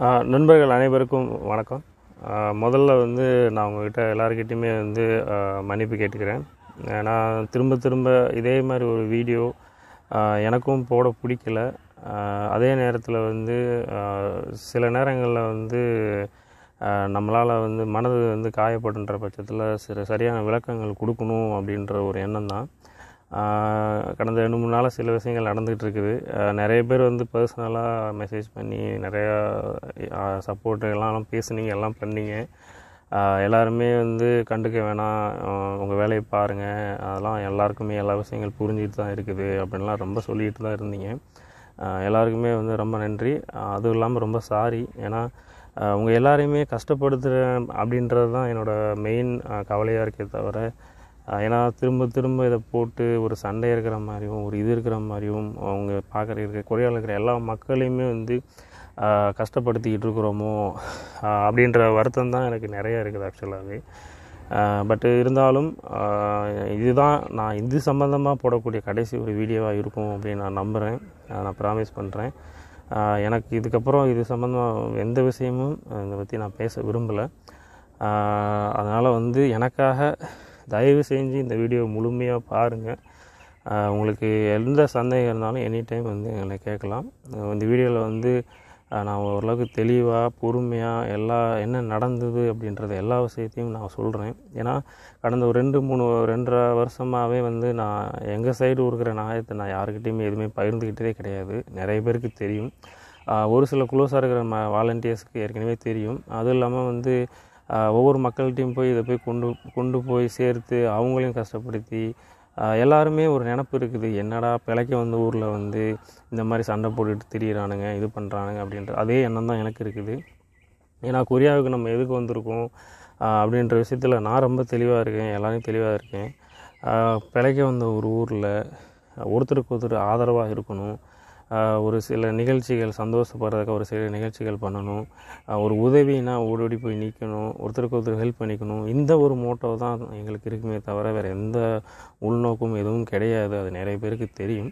நண்பர்கள் அனைவருக்கும் வணக்கம். முதல்ல வந்து நான் உங்ககிட்ட எல்லாருக்கிட்டையுமே வந்து மன்னிப்பு கேட்டுக்கிறேன். ஏன்னா திரும்ப திரும்ப இதே மாதிரி ஒரு வீடியோ எனக்கும் போட பிடிக்கல. அதே நேரத்தில் வந்து சில நேரங்களில் வந்து நம்மளால் வந்து மனது வந்து காயப்படுன்ற பட்சத்தில் சில சரியான விளக்கங்கள் கொடுக்கணும் அப்படின்ற ஒரு எண்ணம் தான். கடந்த ரெண்டு மூணு நாளாக சில விஷயங்கள் நடந்துகிட்டு இருக்குது. நிறைய பேர் வந்து பர்சனலாக மெசேஜ் பண்ணி நிறையா சப்போர்ட்டு எல்லாம் பேசுனீங்க எல்லாம் பண்ணீங்க. எல்லாருமே வந்து கண்டுக்க வேணாம். உங்கள் வேலையை பாருங்கள் அதெல்லாம் எல்லாருக்குமே எல்லா விஷயங்கள் புரிஞ்சிட்டு தான் இருக்குது அப்படின்லாம் ரொம்ப சொல்லிட்டு தான் இருந்தீங்க. எல்லாருக்குமே வந்து ரொம்ப நன்றி. அதுவும் இல்லாமல் ரொம்ப சாரி ஏன்னா உங்கள் எல்லாரையுமே கஷ்டப்படுத்துகிறேன் அப்படின்றது தான் என்னோடய மெயின் கவலையாக இருக்கே தவிர ஏன்னா திரும்ப திரும்ப இதை போட்டு ஒரு சண்டை இருக்கிற மாதிரியும் ஒரு இது இருக்கிற மாதிரியும் அவங்க பார்க்குற இருக்கிற கொரியாவில் இருக்கிற எல்லா மக்களையுமே வந்து கஷ்டப்படுத்திக்கிட்டு இருக்கிறோமோ அப்படின்ற வருத்தம் தான் எனக்கு நிறையா இருக்குது ஆக்சுவலாகவே பட் இருந்தாலும் இதுதான் நான் இது சம்மந்தமாக போடக்கூடிய கடைசி ஒரு வீடியோவாக இருக்கும் அப்படின்னு நான் நம்புகிறேன் நான் ப்ராமிஸ் பண்ணுறேன் எனக்கு இதுக்கப்புறம் இது சம்மந்தமாக எந்த விஷயமும் இதை பற்றி நான் பேச விரும்பலை. அதனால் வந்து எனக்காக தயவு செஞ்சு இந்த வீடியோ முழுமையாக பாருங்கள் உங்களுக்கு எந்த சந்தேகம் இருந்தாலும் எனி டைம் வந்து எங்களை கேட்கலாம். இந்த வீடியோவில் வந்து நான் ஓரளவுக்கு தெளிவாக பொறுமையாக எல்லா என்ன நடந்தது அப்படின்றத எல்லா விஷயத்தையும் நான் சொல்கிறேன் ஏன்னா கடந்த ஒரு ரெண்டு மூணு ரெண்டரை வருஷமாகவே வந்து நான் எங்கள் சைடு இருக்கிற நியாயத்தை நான் யாருக்கிட்டேயுமே எதுவுமே பகிர்ந்துக்கிட்டதே கிடையாது. நிறைய பேருக்கு தெரியும். ஒரு சில குளோஸாக இருக்கிற ம வாலண்டியர்ஸ்க்கு ஏற்கனவே தெரியும். அதுவும் இல்லாமல் வந்து ஒவ்வொரு மக்கள்கிட்டையும் போய் இதை போய் கொண்டு கொண்டு போய் சேர்த்து அவங்களையும் கஷ்டப்படுத்தி எல்லாருமே ஒரு நினப்பு இருக்குது. என்னடா பிழைக்க வந்த ஊரில் வந்து இந்த மாதிரி சண்டை போட்டுட்டு திரியிறானுங்க இது பண்ணுறானுங்க அப்படின்ற அதே எண்ணம் தான் எனக்கு இருக்குது. ஏன்னா கொரியாவுக்கு நம்ம எதுக்கு வந்திருக்கோம் அப்படின்ற விஷயத்தில் நான் ரொம்ப தெளிவாக இருக்கேன் எல்லோரும் தெளிவாக இருக்கேன். பிழைக்க வந்த ஒரு ஊரில் ஒருத்தருக்கு ஒருத்தர் ஆதரவாக இருக்கணும். ஒரு சில நிகழ்ச்சிகள் சந்தோஷப்படுறதுக்கு ஒரு சில நிகழ்ச்சிகள் பண்ணணும். ஒரு உதவினா ஓடோடி போய் நிற்கணும் ஒருத்தருக்கு ஒருத்தர் ஹெல்ப் பண்ணிக்கணும். இந்த ஒரு மோட்டோ தான் எங்களுக்கு இருக்குமே தவிர வேறு எந்த உள்நோக்கமும் எதுவும் கிடையாது. அது நிறைய பேருக்கு தெரியும்.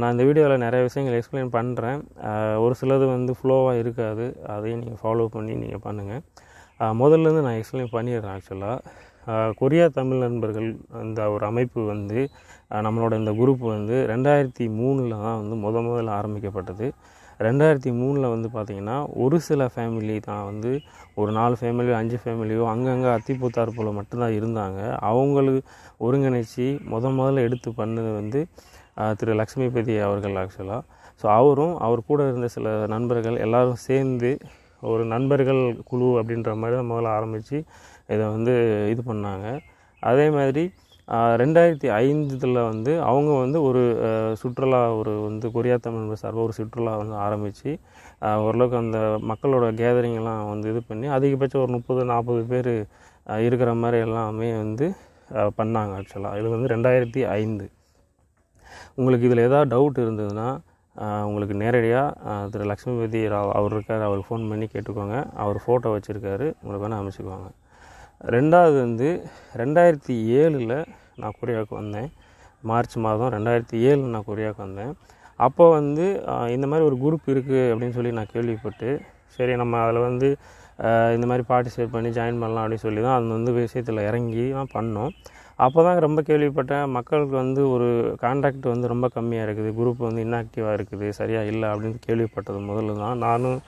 நான் இந்த வீடியோவில் நிறைய விஷயங்கள் எக்ஸ்பிளைன் பண்ணுறேன் ஒரு சிலது வந்து ஃப்ளோவாக இருக்காது. அதையும் நீங்கள் ஃபாலோ பண்ணி நீங்கள் பண்ணுங்கள் முதல்லேருந்து நான் எக்ஸ்பிளைன் பண்ணிடுறேன் ஆக்சுவலாக கொரியா தமிழ் நண்பர்கள் இந்த ஒரு அமைப்பு வந்து நம்மளோட இந்த குரூப் வந்து ரெண்டாயிரத்தி மூணில் தான் வந்து முத முதல்ல ஆரம்பிக்கப்பட்டது. ரெண்டாயிரத்தி மூணில் வந்து பார்த்திங்கன்னா ஒரு சில ஃபேமிலி தான் வந்து ஒரு நாலு ஃபேமிலியோ அஞ்சு ஃபேமிலியோ அங்கங்கே அத்திப்பூத்தார் போல் மட்டும்தான் இருந்தாங்க. அவங்களுக்கு ஒருங்கிணைச்சி முத முதல்ல எடுத்து பண்ணது வந்து திரு லக்ஷ்மிபதி அவர்கள் ஆக்சுவலாக ஸோ அவரும் அவர் கூட இருந்த சில நண்பர்கள் எல்லாரும் சேர்ந்து ஒரு நண்பர்கள் குழு அப்படின்ற மாதிரி தான் முதல்ல ஆரம்பித்து இதை வந்து இது பண்ணாங்க. அதே மாதிரி ரெண்டாயிரத்தி ஐந்துல வந்து அவங்க வந்து ஒரு சுற்றுலா ஒரு வந்து கொரியா தமிழ் சார்பாக ஒரு சுற்றுலா வந்து ஆரம்பித்து ஓரளவுக்கு அந்த மக்களோட கேதரிங்லாம் எல்லாம் வந்து இது பண்ணி அதிகபட்சம் ஒரு முப்பது நாற்பது பேர் இருக்கிற மாதிரி எல்லாமே வந்து பண்ணாங்க ஆக்சுவலாக இது வந்து ரெண்டாயிரத்தி ஐந்து. உங்களுக்கு இதில் ஏதாவது டவுட் இருந்ததுன்னா உங்களுக்கு நேரடியாக திரு லக்ஷ்மிபதி ராவ் அவர் இருக்கார் அவருக்கு ஃபோன் பண்ணி கேட்டுக்கோங்க. அவர் ஃபோட்டோ வச்சுருக்காரு. உங்களுக்கு வேணால் அமைச்சுக்குவாங்க ரெண்டாவது வந்து ரெண்டாயிரத்தி ஏழில் நான் கொரியாவுக்கு வந்தேன். மார்ச் மாதம் ரெண்டாயிரத்தி ஏழில் நான் கொரியாவுக்கு வந்தேன். அப்போ வந்து இந்த மாதிரி ஒரு குரூப் இருக்குது அப்படின்னு சொல்லி நான் கேள்விப்பட்டு சரி நம்ம அதில் வந்து இந்த மாதிரி பார்ட்டிசிபேட் பண்ணி ஜாயின் பண்ணலாம் அப்படின்னு சொல்லி தான் அந்த வந்து விஷயத்தில் இறங்கி தான் பண்ணோம். அப்போ தான் ரொம்ப கேள்விப்பட்டேன். மக்களுக்கு வந்து ஒரு கான்டாக்ட் வந்து ரொம்ப கம்மியாக இருக்குது. குரூப் வந்து இன்ஆக்டிவாக இருக்குது. சரியாக இல்லை அப்படின்னு கேள்விப்பட்டது முதல்ல தான். நானும்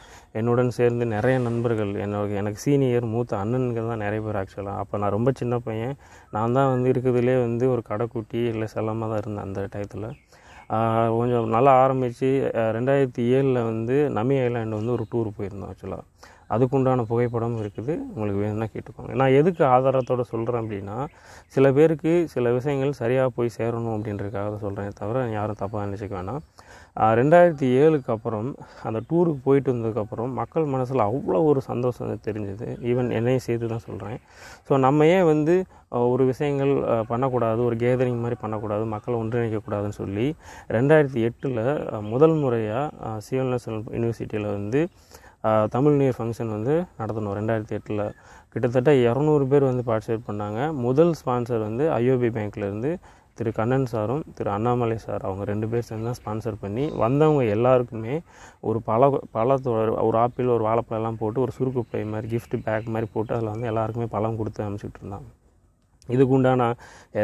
என்னுடன் சேர்ந்து நிறைய நண்பர்கள் என்னோட எனக்கு சீனியர் மூத்த அண்ணன்கள் தான் நிறைய பேர் ஆக்சுவலாக அப்போ நான் ரொம்ப சின்ன பையன். நான் தான் வந்து இருக்கிறதுலே வந்து ஒரு கடைக்குட்டி இல்லை செல்லமாக தான் இருந்தேன் அந்த டயத்தில் கொஞ்சம் நல்லா ஆரம்பித்து ரெண்டாயிரத்தி ஏழில் வந்து நமி ஐலாண்டு வந்து ஒரு டூர் போயிருந்தோம் ஆக்சுவலாக அதுக்குண்டான புகைப்படம் இருக்குது. உங்களுக்கு வேணும்னா கேட்டுக்கோங்க. நான் எதுக்கு ஆதாரத்தோடு சொல்கிறேன் அப்படின்னா சில பேருக்கு சில விஷயங்கள் சரியாக போய் சேரணும் அப்படின்றதுக்காக தான் சொல்கிறேன் தவிர யாரும் தப்பாக நினச்சிக்க வேணாம். ரெண்டாயிரத்தி ஏழுக்கு அப்புறம் அந்த டூருக்கு போயிட்டு வந்ததுக்கப்புறம் மக்கள் மனசில் அவ்வளோ ஒரு சந்தோஷம் தெரிஞ்சுது. ஈவன் என்னையும் சேர்த்து தான் சொல்கிறேன் ஸோ நம்ம ஏன் வந்து ஒரு விஷயங்கள் பண்ணக்கூடாது ஒரு கேதரிங் மாதிரி பண்ணக்கூடாது மக்களை ஒன்றிணைக்கக்கூடாதுன்னு சொல்லி ரெண்டாயிரத்தி எட்டில் முதல் முறையாக சிவன் நேஷனல் யூனிவர்சிட்டியில் வந்து தமிழ் நியூ ஃபங்க்ஷன் வந்து நடத்தணும். ரெண்டாயிரத்தி எட்டில். கிட்டத்தட்ட இரநூறு பேர் வந்து பார்ட்டிசிபேட் பண்ணாங்க. முதல் ஸ்பான்சர் வந்து ஐஓபி பேங்க்லேருந்து திரு கண்ணன் சாரும் திரு அண்ணாமலை சார் அவங்க ரெண்டு பேர் சேர்ந்து தான் ஸ்பான்சர் பண்ணி வந்தவங்க எல்லாருக்குமே ஒரு பழ பழத்தோட ஒரு ஆப்பிள் ஒரு வாழைப்பழம்லாம் போட்டு ஒரு சுருக்கு பை மாதிரி கிஃப்ட் பேக் மாதிரி போட்டு அதில் வந்து எல்லாருக்குமே பழம் கொடுத்து அனுப்பிச்சிட்டு இருந்தாங்க. இதுக்கு உண்டான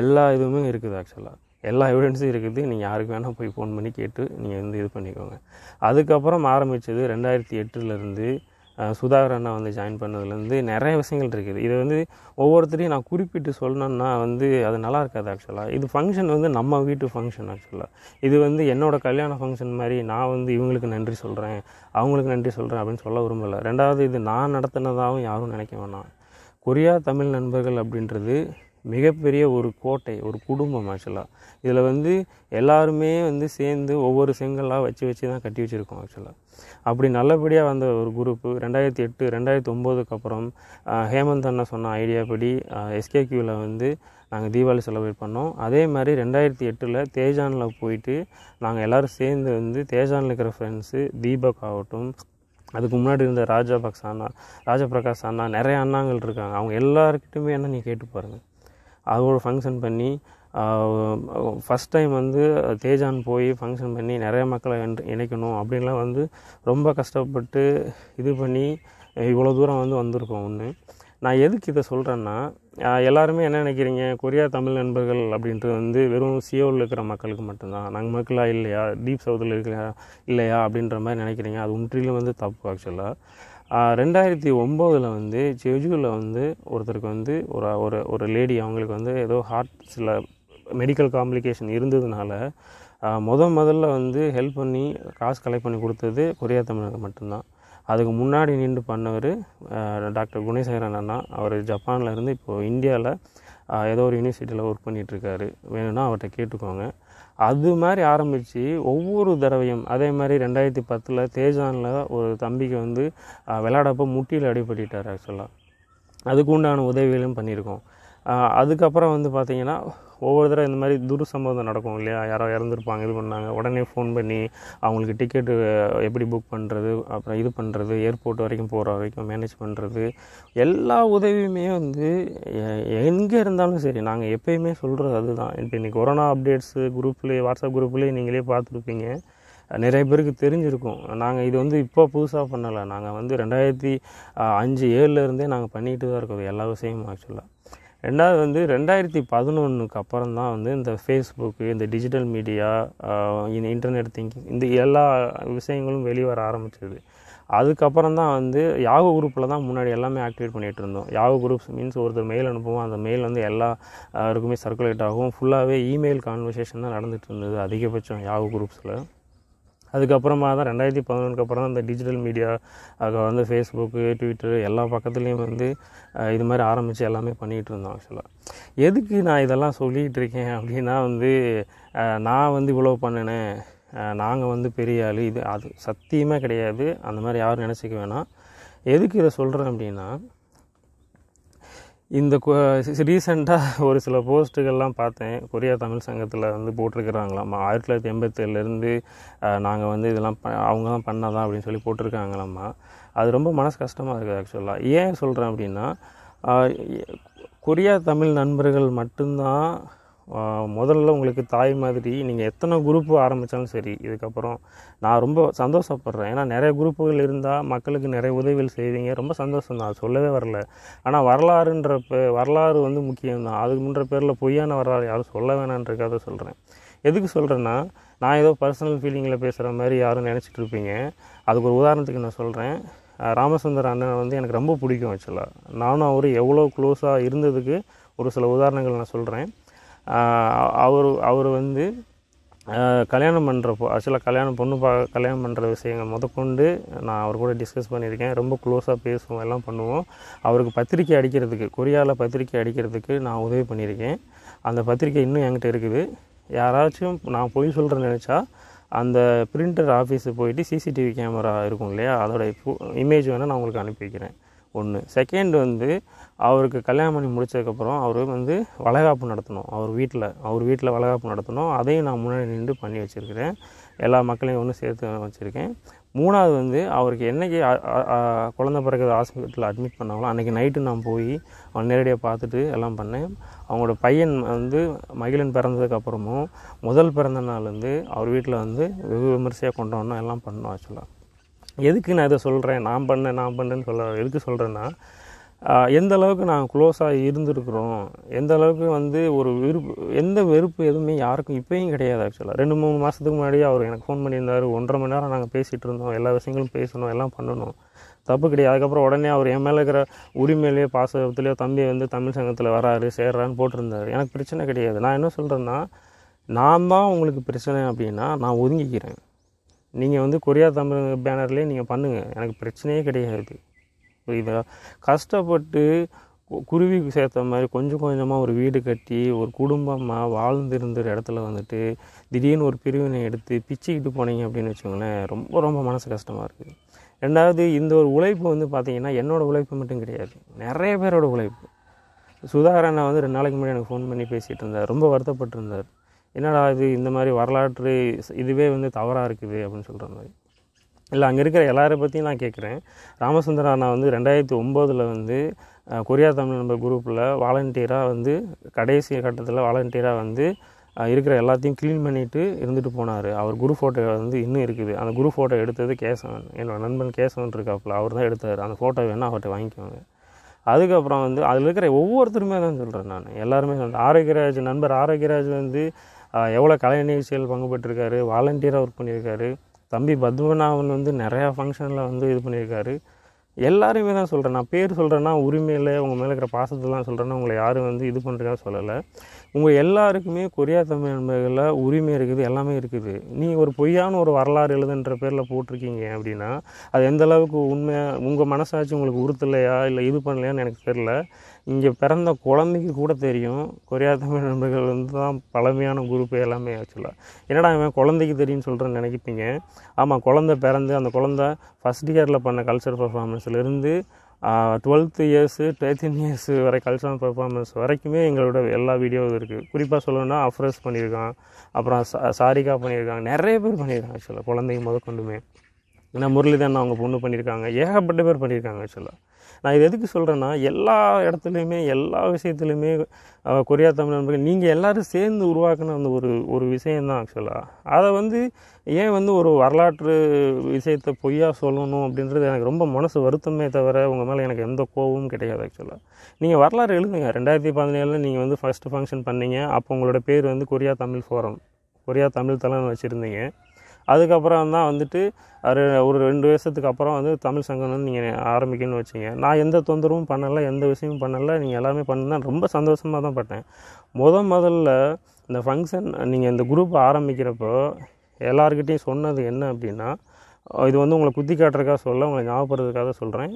எல்லா இதுவுமே இருக்குது ஆக்சுவலாக எல்லா எவிடன்ஸும் இருக்குது. நீங்கள் யாருக்கு வேணால் போய் ஃபோன் பண்ணி கேட்டு நீங்கள் வந்து இது பண்ணிக்கோங்க. அதுக்கப்புறம் ஆரம்பித்தது ரெண்டாயிரத்தி எட்டுலேருந்து சுதாகர் அண்ணா வந்து ஜாயின் பண்ணதுலேருந்து நிறைய விஷயங்கள் இருக்குது. இது வந்து ஒவ்வொருத்தரையும் நான் குறிப்பிட்டு சொல்லணுன்னா வந்து அது நல்லா இருக்காது ஆக்சுவலாக இது ஃபங்க்ஷன் வந்து நம்ம வீட்டு ஃபங்க்ஷன் ஆக்சுவலாக இது வந்து என்னோடய கல்யாண ஃபங்க்ஷன் மாதிரி நான் வந்து இவங்களுக்கு நன்றி சொல்கிறேன் அவங்களுக்கு நன்றி சொல்கிறேன் அப்படின்னு சொல்ல விரும்பலை. ரெண்டாவது இது நான் நடத்தினதாகவும் யாரும் நினைக்க வேணாம். கொரியா தமிழ் நண்பர்கள் அப்படின்றது மிகப்பெரிய ஒரு கோட்டை ஒரு குடும்பம் ஆக்சுவலாக இதில் வந்து எல்லாருமே வந்து சேர்ந்து ஒவ்வொரு செங்கலாக வச்சு வச்சு தான் கட்டி வச்சுருக்கோம் ஆக்சுவலாக அப்படி நல்லபடியாக வந்த ஒரு குரூப்பு ரெண்டாயிரத்தி எட்டு ரெண்டாயிரத்தி ஒம்போதுக்கு அப்புறம் ஹேமந்த் அண்ணா சொன்ன ஐடியா படி எஸ்கேக்யூவில் வந்து நாங்கள் தீபாவளி செலிப்ரேட் பண்ணோம். அதே மாதிரி ரெண்டாயிரத்தி எட்டில் தேஜானில் போயிட்டு நாங்கள் எல்லோரும் சேர்ந்து வந்து தேஜானில் இருக்கிற ஃப்ரெண்ட்ஸு தீபக் ஆகட்டும் அதுக்கு முன்னாடி இருந்த ராஜா பக்ஸ் அண்ணா ராஜபிரகாஷ் அண்ணா நிறைய அண்ணாங்கள் இருக்காங்க. அவங்க எல்லாருக்கிட்டுமே என்ன நீ கேட்டு பாருங்கள் அதோட ஃபங்க்ஷன் பண்ணி ஃபஸ்ட் டைம் வந்து தேஜான் போய் ஃபங்க்ஷன் பண்ணி நிறைய மக்களை இணைக்கணும் அப்படின்லாம் வந்து ரொம்ப கஷ்டப்பட்டு இது பண்ணி இவ்வளோ தூரம் வந்து வந்திருக்கோம் ஒன்று நான் எதுக்கு இதை சொல்கிறேன்னா எல்லாருமே என்ன நினைக்கிறீங்க? கொரியா தமிழ் நண்பர்கள் அப்படின்றது வந்து வெறும் சியோவில் இருக்கிற மக்களுக்கு மட்டும்தான். நாங்கள் மக்களாக இல்லையா? டீப் சவுத்தில் இருக்கிற இல்லையா? அப்படின்ற மாதிரி நினைக்கிறீங்க. அது முற்றிலும் வந்து தப்பு ஆக்சுவலாக ரெண்டாயிரத்தி ஒம்போதில் வந்து செஜுவில் வந்து ஒருத்தருக்கு வந்து ஒரு ஒரு ஒரு லேடி அவங்களுக்கு வந்து ஏதோ ஹார்ட் சில மெடிக்கல் காம்ப்ளிகேஷன் இருந்ததுனால முத முதல்ல வந்து ஹெல்ப் பண்ணி காசு கலெக்ட் பண்ணி கொடுத்தது கொரியா தமிழக மட்டும்தான். அதுக்கு முன்னாடி நின்று பண்ணவர் டாக்டர் குணேசேகரன் அண்ணா அவர் ஜப்பானில் இருந்து இப்போது இந்தியாவில் ஏதோ ஒரு யூனிவர்சிட்டியில் ஒர்க் பண்ணிகிட்ருக்காரு வேணும்னா அவர்கிட்ட கேட்டுக்கோங்க. அது மாதிரி ஆரம்பித்து ஒவ்வொரு தடவையும் அதே மாதிரி ரெண்டாயிரத்தி பத்தில் தேஜானில் ஒரு தம்பிக்கு வந்து விளையாடப்போ முட்டியில் அடிபட்டுட்டார் ஆக்சுவலாக அதுக்கு உண்டான உதவிகளும் பண்ணியிருக்கோம். அதுக்கப்புறம் வந்து பார்த்திங்கன்னா ஒவ்வொரு தடவை இந்த மாதிரி துரு சம்பவம் நடக்கும் இல்லையா? யாரோ இறந்துருப்பாங்க இது பண்ணாங்க. உடனே ஃபோன் பண்ணி அவங்களுக்கு டிக்கெட்டு எப்படி புக் பண்ணுறது அப்புறம் இது பண்ணுறது ஏர்போர்ட் வரைக்கும் போகிற வரைக்கும் மேனேஜ் பண்ணுறது எல்லா உதவியுமே வந்து எங்கே இருந்தாலும் சரி நாங்கள் எப்பயுமே சொல்கிறது அதுதான். இப்போ இன்றைக்கி கொரோனா அப்டேட்ஸு குரூப்லேயே வாட்ஸ்அப் குரூப்லேயே நீங்களே பார்த்துருப்பீங்க. நிறைய பேருக்கு தெரிஞ்சிருக்கும். நாங்கள் இது வந்து இப்போ புதுசாக பண்ணலை. நாங்கள் வந்து ரெண்டாயிரத்தி அஞ்சு ஏழுலேருந்தே நாங்கள் பண்ணிக்கிட்டு தான் இருக்கோம். எல்லா விஷயமும் ஆக்சுவலாக ரெண்டாவது வந்து ரெண்டாயிரத்தி பதினொன்றுக்கு அப்புறம் தான் வந்து இந்த ஃபேஸ்புக்கு இந்த டிஜிட்டல் மீடியா இந்த இன்டர்நெட் திங்கிங் இந்த எல்லா விஷயங்களும் வெளிவர ஆரம்பிச்சது. அதுக்கப்புறம் தான் வந்து யாகு குரூப்பில் தான் முன்னாடி எல்லாமே ஆக்டிவேட் பண்ணிகிட்டு இருந்தோம். யாகு குரூப்ஸ் மீன்ஸ் ஒருத்தர் மெயில் அனுப்புவோம். அந்த மெயில் வந்து எல்லாருக்குமே சர்க்குலேட் ஆகும். ஃபுல்லாகவே இமெயில் கான்வர்சேஷன் தான் நடந்துகிட்டு இருந்தது அதிகபட்சம் யாகு குரூப்ஸில் அதுக்கப்புறமா தான் ரெண்டாயிரத்தி பதினொன்றுக்கு அப்புறம் தான் இந்த டிஜிட்டல் மீடியா அது வந்து ஃபேஸ்புக்கு ட்விட்டர் எல்லா பக்கத்துலேயும் வந்து இது மாதிரி ஆரம்பித்து எல்லாமே பண்ணிகிட்டு இருந்தோம் ஆக்சுவலாக எதுக்கு நான் இதெல்லாம் சொல்லிகிட்டு இருக்கேன் அப்படின்னா வந்து நான் வந்து இவ்வளோ பண்ணினேன். நாங்கள் வந்து பெரிய ஆள். இது அது சத்தியமாக கிடையாது. அந்த மாதிரி யாரும் நினச்சிக்க வேணாம். எதுக்கு இதை சொல்கிறேன் அப்படின்னா இந்த ரீசெண்டாக ஒரு சில போஸ்ட்டுகள்லாம் பார்த்தேன். கொரியா தமிழ் சங்கத்தில் வந்து போட்டிருக்கிறாங்களாம்மா ஆயிரத்தி தொள்ளாயிரத்தி எண்பத்தேழுலேருந்து நாங்கள் வந்து இதெல்லாம் ப அவங்க தான் பண்ணதான் அப்படின்னு சொல்லி போட்டிருக்காங்களாம்மா அது ரொம்ப மனசு கஷ்டமாக இருக்குது ஆக்சுவலாக ஏன் சொல்கிறேன் அப்படின்னா கொரியா தமிழ் நண்பர்கள் மட்டும்தான் முதல்ல உங்களுக்கு தாய் மாதிரி நீங்கள் எத்தனை குரூப் ஆரம்பித்தாலும் சரி இதுக்கப்புறம் நான் ரொம்ப சந்தோஷப்படுறேன். ஏன்னா நிறைய குரூப்புகள் இருந்தால் மக்களுக்கு நிறைய உதவிகள் செய்வீங்க. ரொம்ப சந்தோஷம் தான். சொல்லவே வரல. ஆனால் வரலாறுன்றப்ப வரலாறு வந்து முக்கியம்தான் அதுக்கு முன்ற பேரில் பொய்யான வரலாறு யாரும் சொல்ல வேணான்றக்காக சொல்கிறேன் எதுக்கு சொல்கிறேன்னா நான் ஏதோ பர்சனல் ஃபீலிங்கில் பேசுகிற மாதிரி யாரும் நினச்சிட்டு இருப்பீங்க. அதுக்கு ஒரு உதாரணத்துக்கு நான் சொல்கிறேன் ராமசுந்தர் அண்ணன் வந்து எனக்கு ரொம்ப பிடிக்கும் ஆக்சுவலாக நானும் அவர் எவ்வளோ க்ளோஸாக இருந்ததுக்கு ஒரு சில உதாரணங்கள் நான் சொல்கிறேன் அவர் அவர் வந்து கல்யாணம் பண்ணுறப்போ ஆக்சுவலாக கல்யாணம் பொண்ணு பா கல்யாணம் பண்ணுற விஷயங்கள் முதற்கொண்டு நான் அவர் கூட டிஸ்கஸ் பண்ணியிருக்கேன். ரொம்ப க்ளோஸாக பேசுவோம் எல்லாம் பண்ணுவோம். அவருக்கு பத்திரிக்கை அடிக்கிறதுக்கு கொரியாவில் பத்திரிக்கை அடிக்கிறதுக்கு நான் உதவி பண்ணியிருக்கேன். அந்த பத்திரிக்கை இன்னும் என்கிட்ட இருக்குது. யாராச்சும் நான் பொய் சொல்கிறேன்னு நினச்சா அந்த பிரிண்டர் ஆஃபீஸு போயிட்டு சிசிடிவி கேமரா இருக்கும் இல்லையா? அதோட இமேஜ் வேணால் நான் உங்களுக்கு அனுப்பி வைக்கிறேன். ஒன்று செகண்ட் வந்து அவருக்கு கல்யாணம் பண்ணி முடித்ததுக்கப்புறம் அவர் வந்து வளகாப்பு நடத்தணும். அவர் வீட்டில் அவர் வீட்டில் வளகாப்பு நடத்தணும். அதையும் நான் முன்னாடி நின்று பண்ணி வச்சுருக்கிறேன். எல்லா மக்களையும் ஒன்று சேர்த்து வச்சுருக்கேன். மூணாவது வந்து அவருக்கு என்னைக்கு குழந்த அ- பிறகுது ஹாஸ்பிட்டலில் அட்மிட் பண்ணாங்களோ அன்றைக்கி நைட்டு நான் போய் அவன் நேரடியாக பார்த்துட்டு எல்லாம் பண்ணேன். அவங்களோட பையன் வந்து மகிழன் பிறந்ததுக்கப்புறமும் முதல் பிறந்த நாள் வந்து அவர் வீட்டில் வந்து வெகு விமர்சையாக கொண்டாடணும் எல்லாம் பண்ணோம் ஆக்சுவலாக எதுக்கு நான் இதை சொல்கிறேன் நான் பண்ணேன் நான் பண்ணேன்னு சொல்ல எதுக்கு சொல்கிறேன்னா எந்த அளவுக்கு நாங்கள் க்ளோஸாக இருந்திருக்கிறோம் எந்த அளவுக்கு வந்து ஒரு விருப்பு எந்த வெறுப்பு எதுவுமே யாருக்கும் இப்போயும் கிடையாது ஆக்சுவலாக ரெண்டு மூணு மாதத்துக்கு முன்னாடி அவர் எனக்கு ஃபோன் பண்ணியிருந்தார் ஒன்றரை மணி நேரம் நாங்கள் பேசிகிட்டு இருந்தோம் எல்லா விஷயங்களும் பேசணும் எல்லாம் பண்ணணும். தப்பு கிடையாது. அதுக்கப்புறம் உடனே அவர் என் மேலே இருக்கிற உரிமையிலேயோ பாசத்துலேயோ தம்பி வந்து தமிழ் சங்கத்தில் வராரு சேர்றான்னு போட்டிருந்தாரு. எனக்கு பிரச்சனை கிடையாது. நான் என்ன சொல்கிறேன்னா நான் தான் உங்களுக்கு பிரச்சனை அப்படின்னா நான் ஒதுங்கிக்கிறேன். நீங்கள் வந்து கொரியா தமிழ் பேனர்லேயே நீங்கள் பண்ணுங்கள் எனக்கு பிரச்சனையே கிடையாது. புரியுதா? கஷ்டப்பட்டு கு- குருவிக்கு சேர்த்த மாதிரி கொஞ்சம் கொஞ்சமாக ஒரு வீடு கட்டி ஒரு குடும்பமாக வாழ்ந்திருந்த இடத்துல வந்துட்டு திடீர்னு ஒரு பிரிவினை எடுத்து பிச்சுக்கிட்டு போனீங்க அப்படின்னு வச்சுக்கோங்களேன் ரொம்ப ரொம்ப மனசு கஷ்டமாக இருக்குது ரெண்டாவது இந்த ஒரு உழைப்பு வந்து பார்த்திங்கன்னா என்னோடய உழைப்பு மட்டும் கிடையாது. நிறைய பேரோட உழைப்பு. சுதாகர் அண்ணா வந்து ரெண்டு நாளைக்கு முன்னாடி எனக்கு ஃபோன் பண்ணி பேசிகிட்டு இருந்தார். ரொம்ப வருத்தப்பட்டிருந்தார். என்னடா இது இந்த மாதிரி வரலாற்று இதுவே வந்து தவறாக இருக்குது அப்படின்னு சொல்கிற மாதிரி. இல்லை அங்கே இருக்கிற எல்லாரை பற்றியும் நான் கேட்குறேன் ராமசுந்தர அண்ணா வந்து ரெண்டாயிரத்தி ஒம்போதில் வந்து கொரியா தமிழ் நண்பர் குரூப்பில் வாலண்டியராக வந்து கடைசி கட்டத்தில் வாலண்டியராக வந்து இருக்கிற எல்லாத்தையும் க்ளீன் பண்ணிவிட்டு இருந்துட்டு போனார். அவர் குரு ஃபோட்டோ வந்து இன்னும் இருக்குது. அந்த குரு ஃபோட்டோ எடுத்தது கேசவன். என்னோடய நண்பன் கேசவன் இருக்காப்புல அவர் தான் எடுத்தார். அந்த ஃபோட்டோ வேணால் அவர்கிட்ட வாங்கிக்கோங்க. அதுக்கப்புறம் வந்து அதில் இருக்கிற ஒவ்வொருத்தருமே தான் சொல்கிறேன் நான். எல்லாருமே வந்து ஆரோக்கியராஜ் நண்பர் ஆரோக்கியராஜ் வந்து எவ்வளோ கலை நிகழ்ச்சிகள் பங்கு பெற்றிருக்காரு வாலண்டியராக ஒர்க் பண்ணியிருக்காரு. தம்பி பத்மநாபன் வந்து நிறையா ஃபங்க்ஷனில் வந்து இது பண்ணியிருக்காரு. எல்லாருமே தான் சொல்கிறேன் நான் பேர் சொல்கிறேன்னா உரிமையில் உங்கள் மேலே இருக்கிற பாசத்தெல்லாம் சொல்கிறேன்னா உங்களை யாரும் வந்து இது பண்ணுறதா சொல்லலை. உங்கள் எல்லாருக்குமே கொரியா தமிழ் நண்பர்களில் உரிமை இருக்குது எல்லாமே இருக்குது. நீங்கள் ஒரு பொய்யான ஒரு வரலாறு எழுதுன்ற பேரில் போட்டிருக்கீங்க அப்படின்னா அது எந்த அளவுக்கு உண்மையாக உங்கள் மனசாட்சி உங்களுக்கு உறுத்தலையா இல்லை இது பண்ணலையான்னு எனக்கு தெரில இங்கே பிறந்த குழந்தைக்கு கூட தெரியும். கொரியா தமிழ் நண்பர்கள் வந்து தான் பழமையான குரூப் எல்லாமே ஆக்சுவலாக என்னடா இவன் குழந்தைக்கு தெரியும்னு சொல்கிறேன்னு நினைப்பீங்க? ஆமாம் குழந்தை பிறந்து அந்த குழந்தை ஃபஸ்ட் இயரில் பண்ண கல்ச்சர் பர்ஃபார்மன்ஸ்லேருந்து டுவெல்த்து இயர்ஸு தேர்ட்டின் இயர்ஸ் வரை கல்ச்சரல் பர்ஃபார்மன்ஸ் வரைக்குமே எங்களோட எல்லா வீடியோவும் இருக்குது குறிப்பாக சொல்லணும்னா அஃப்ரஸ் பண்ணியிருக்கான் அப்புறம் சா- சாரிகா பண்ணியிருக்காங்க நிறைய பேர் பண்ணியிருக்காங்க ஆக்சுவலாக குழந்தைங்க முதற்கொண்டுமே. ஏன்னா முரளிதரன் அவங்க பொண்ணு பண்ணியிருக்காங்க ஏகப்பட்ட பேர் பண்ணியிருக்காங்க ஆக்சுவலாக நான் இது எதுக்கு சொல்கிறேன்னா எல்லா இடத்துலையுமே எல்லா விஷயத்துலையுமே கொரியா தமிழ் நண்பர்கள் நீங்கள் எல்லோரும் சேர்ந்து உருவாக்கின அந்த ஒரு ஒரு விஷயந்தான் ஆக்சுவலாக அதை வந்து ஏன் வந்து ஒரு வரலாற்று விஷயத்தை பொய்யா சொல்லணும் அப்படின்றது எனக்கு ரொம்ப மனசு வருத்தமே தவிர உங்கள் மேலே எனக்கு எந்த கோபமும் கிடையாது ஆக்சுவலாக நீங்கள் வரலாறு எழுதுங்க. ரெண்டாயிரத்தி பதினேழில் நீங்கள் வந்து ஃபஸ்ட்டு ஃபங்க்ஷன் பண்ணீங்க. அப்போ உங்களோட பேர் வந்து Korea Tamil forum Korea Tamil தலைன்னு வச்சுருந்தீங்க. அதுக்கப்புறம் தான் வந்துட்டு அது ஒரு ரெண்டு வருஷத்துக்கு அப்புறம் வந்து தமிழ் சங்கம் வந்து நீங்கள் ஆரம்பிக்கணும்னு வச்சிங்க. நான் எந்த தொந்தரவும் பண்ணலை எந்த விஷயமும் பண்ணலை நீங்கள் எல்லாமே பண்ணால் ரொம்ப சந்தோஷமாக தான் பட்டேன். முத முதல்ல இந்த ஃபங்க்ஷன் நீங்கள் இந்த குரூப் ஆரம்பிக்கிறப்போ எல்லாருக்கிட்டையும் சொன்னது என்ன அப்படின்னா இது வந்து உங்களை குத்தி காட்டுறதுக்காக சொல்ல உங்களை ஞாபகப்படுறதுக்காக சொல்கிறேன்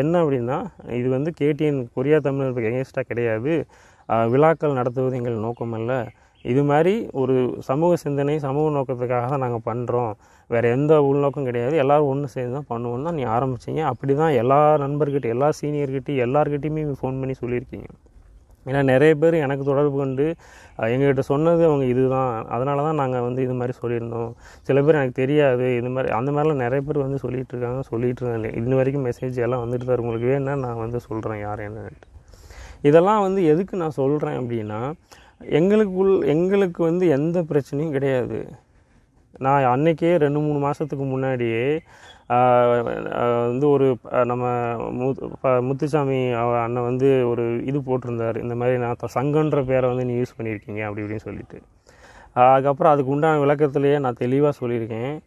என்ன அப்படின்னா இது வந்து கேடிஎன் கொரியா தமிழர்களுக்கு எங்கேஸ்டாக கிடையாது. விழாக்கள் நடத்துவது எங்கள் நோக்கம் இது மாதிரி ஒரு சமூக சிந்தனை சமூக நோக்கத்துக்காக தான் நாங்கள் பண்ணுறோம் வேறு எந்த உள்நோக்கம் கிடையாது. எல்லோரும் ஒன்று சேர்ந்து தான் பண்ணுவோம் தான் நீ ஆரம்பிச்சிங்க. அப்படி தான் எல்லா நண்பர்கிட்ட எல்லா சீனியர்கிட்டையும் எல்லார்கிட்டையுமே ஃபோன் பண்ணி சொல்லியிருக்கீங்க. ஏன்னா நிறைய பேர் எனக்கு தொடர்பு கொண்டு எங்ககிட்ட சொன்னது அவங்க இதுதான். அதனால தான் நாங்கள் வந்து இது மாதிரி சொல்லியிருந்தோம். சில பேர் எனக்கு தெரியாது. இது மாதிரி அந்த மாதிரிலாம் நிறைய பேர் வந்து சொல்லிகிட்டு இருக்காங்க. சொல்லிகிட்டு இருந்தாங்க இன்ன வரைக்கும் மெசேஜ் எல்லாம் வந்துட்டு தான் உங்களுக்கு வேணால் நான் வந்து சொல்கிறேன் யார் என்னன்ட்டு. இதெல்லாம் வந்து எதுக்கு நான் சொல்கிறேன் அப்படின்னா எங்களுக்குள் எங்களுக்கு வந்து எந்த பிரச்சனையும் கிடையாது. நான் அன்னைக்கே ரெண்டு மூணு மாதத்துக்கு முன்னாடியே வந்து ஒரு நம்ம மு- முத்துசாமி அண்ணன் வந்து ஒரு இது போட்டிருந்தார். இந்த மாதிரி நான் சங்கன்ற பேரை வந்து நீ யூஸ் பண்ணியிருக்கீங்க அப்படி இப்படின்னு சொல்லிட்டு. அதுக்கப்புறம் அதுக்கு உண்டான விளக்கத்திலேயே நான் தெளிவாக சொல்லியிருக்கேன்.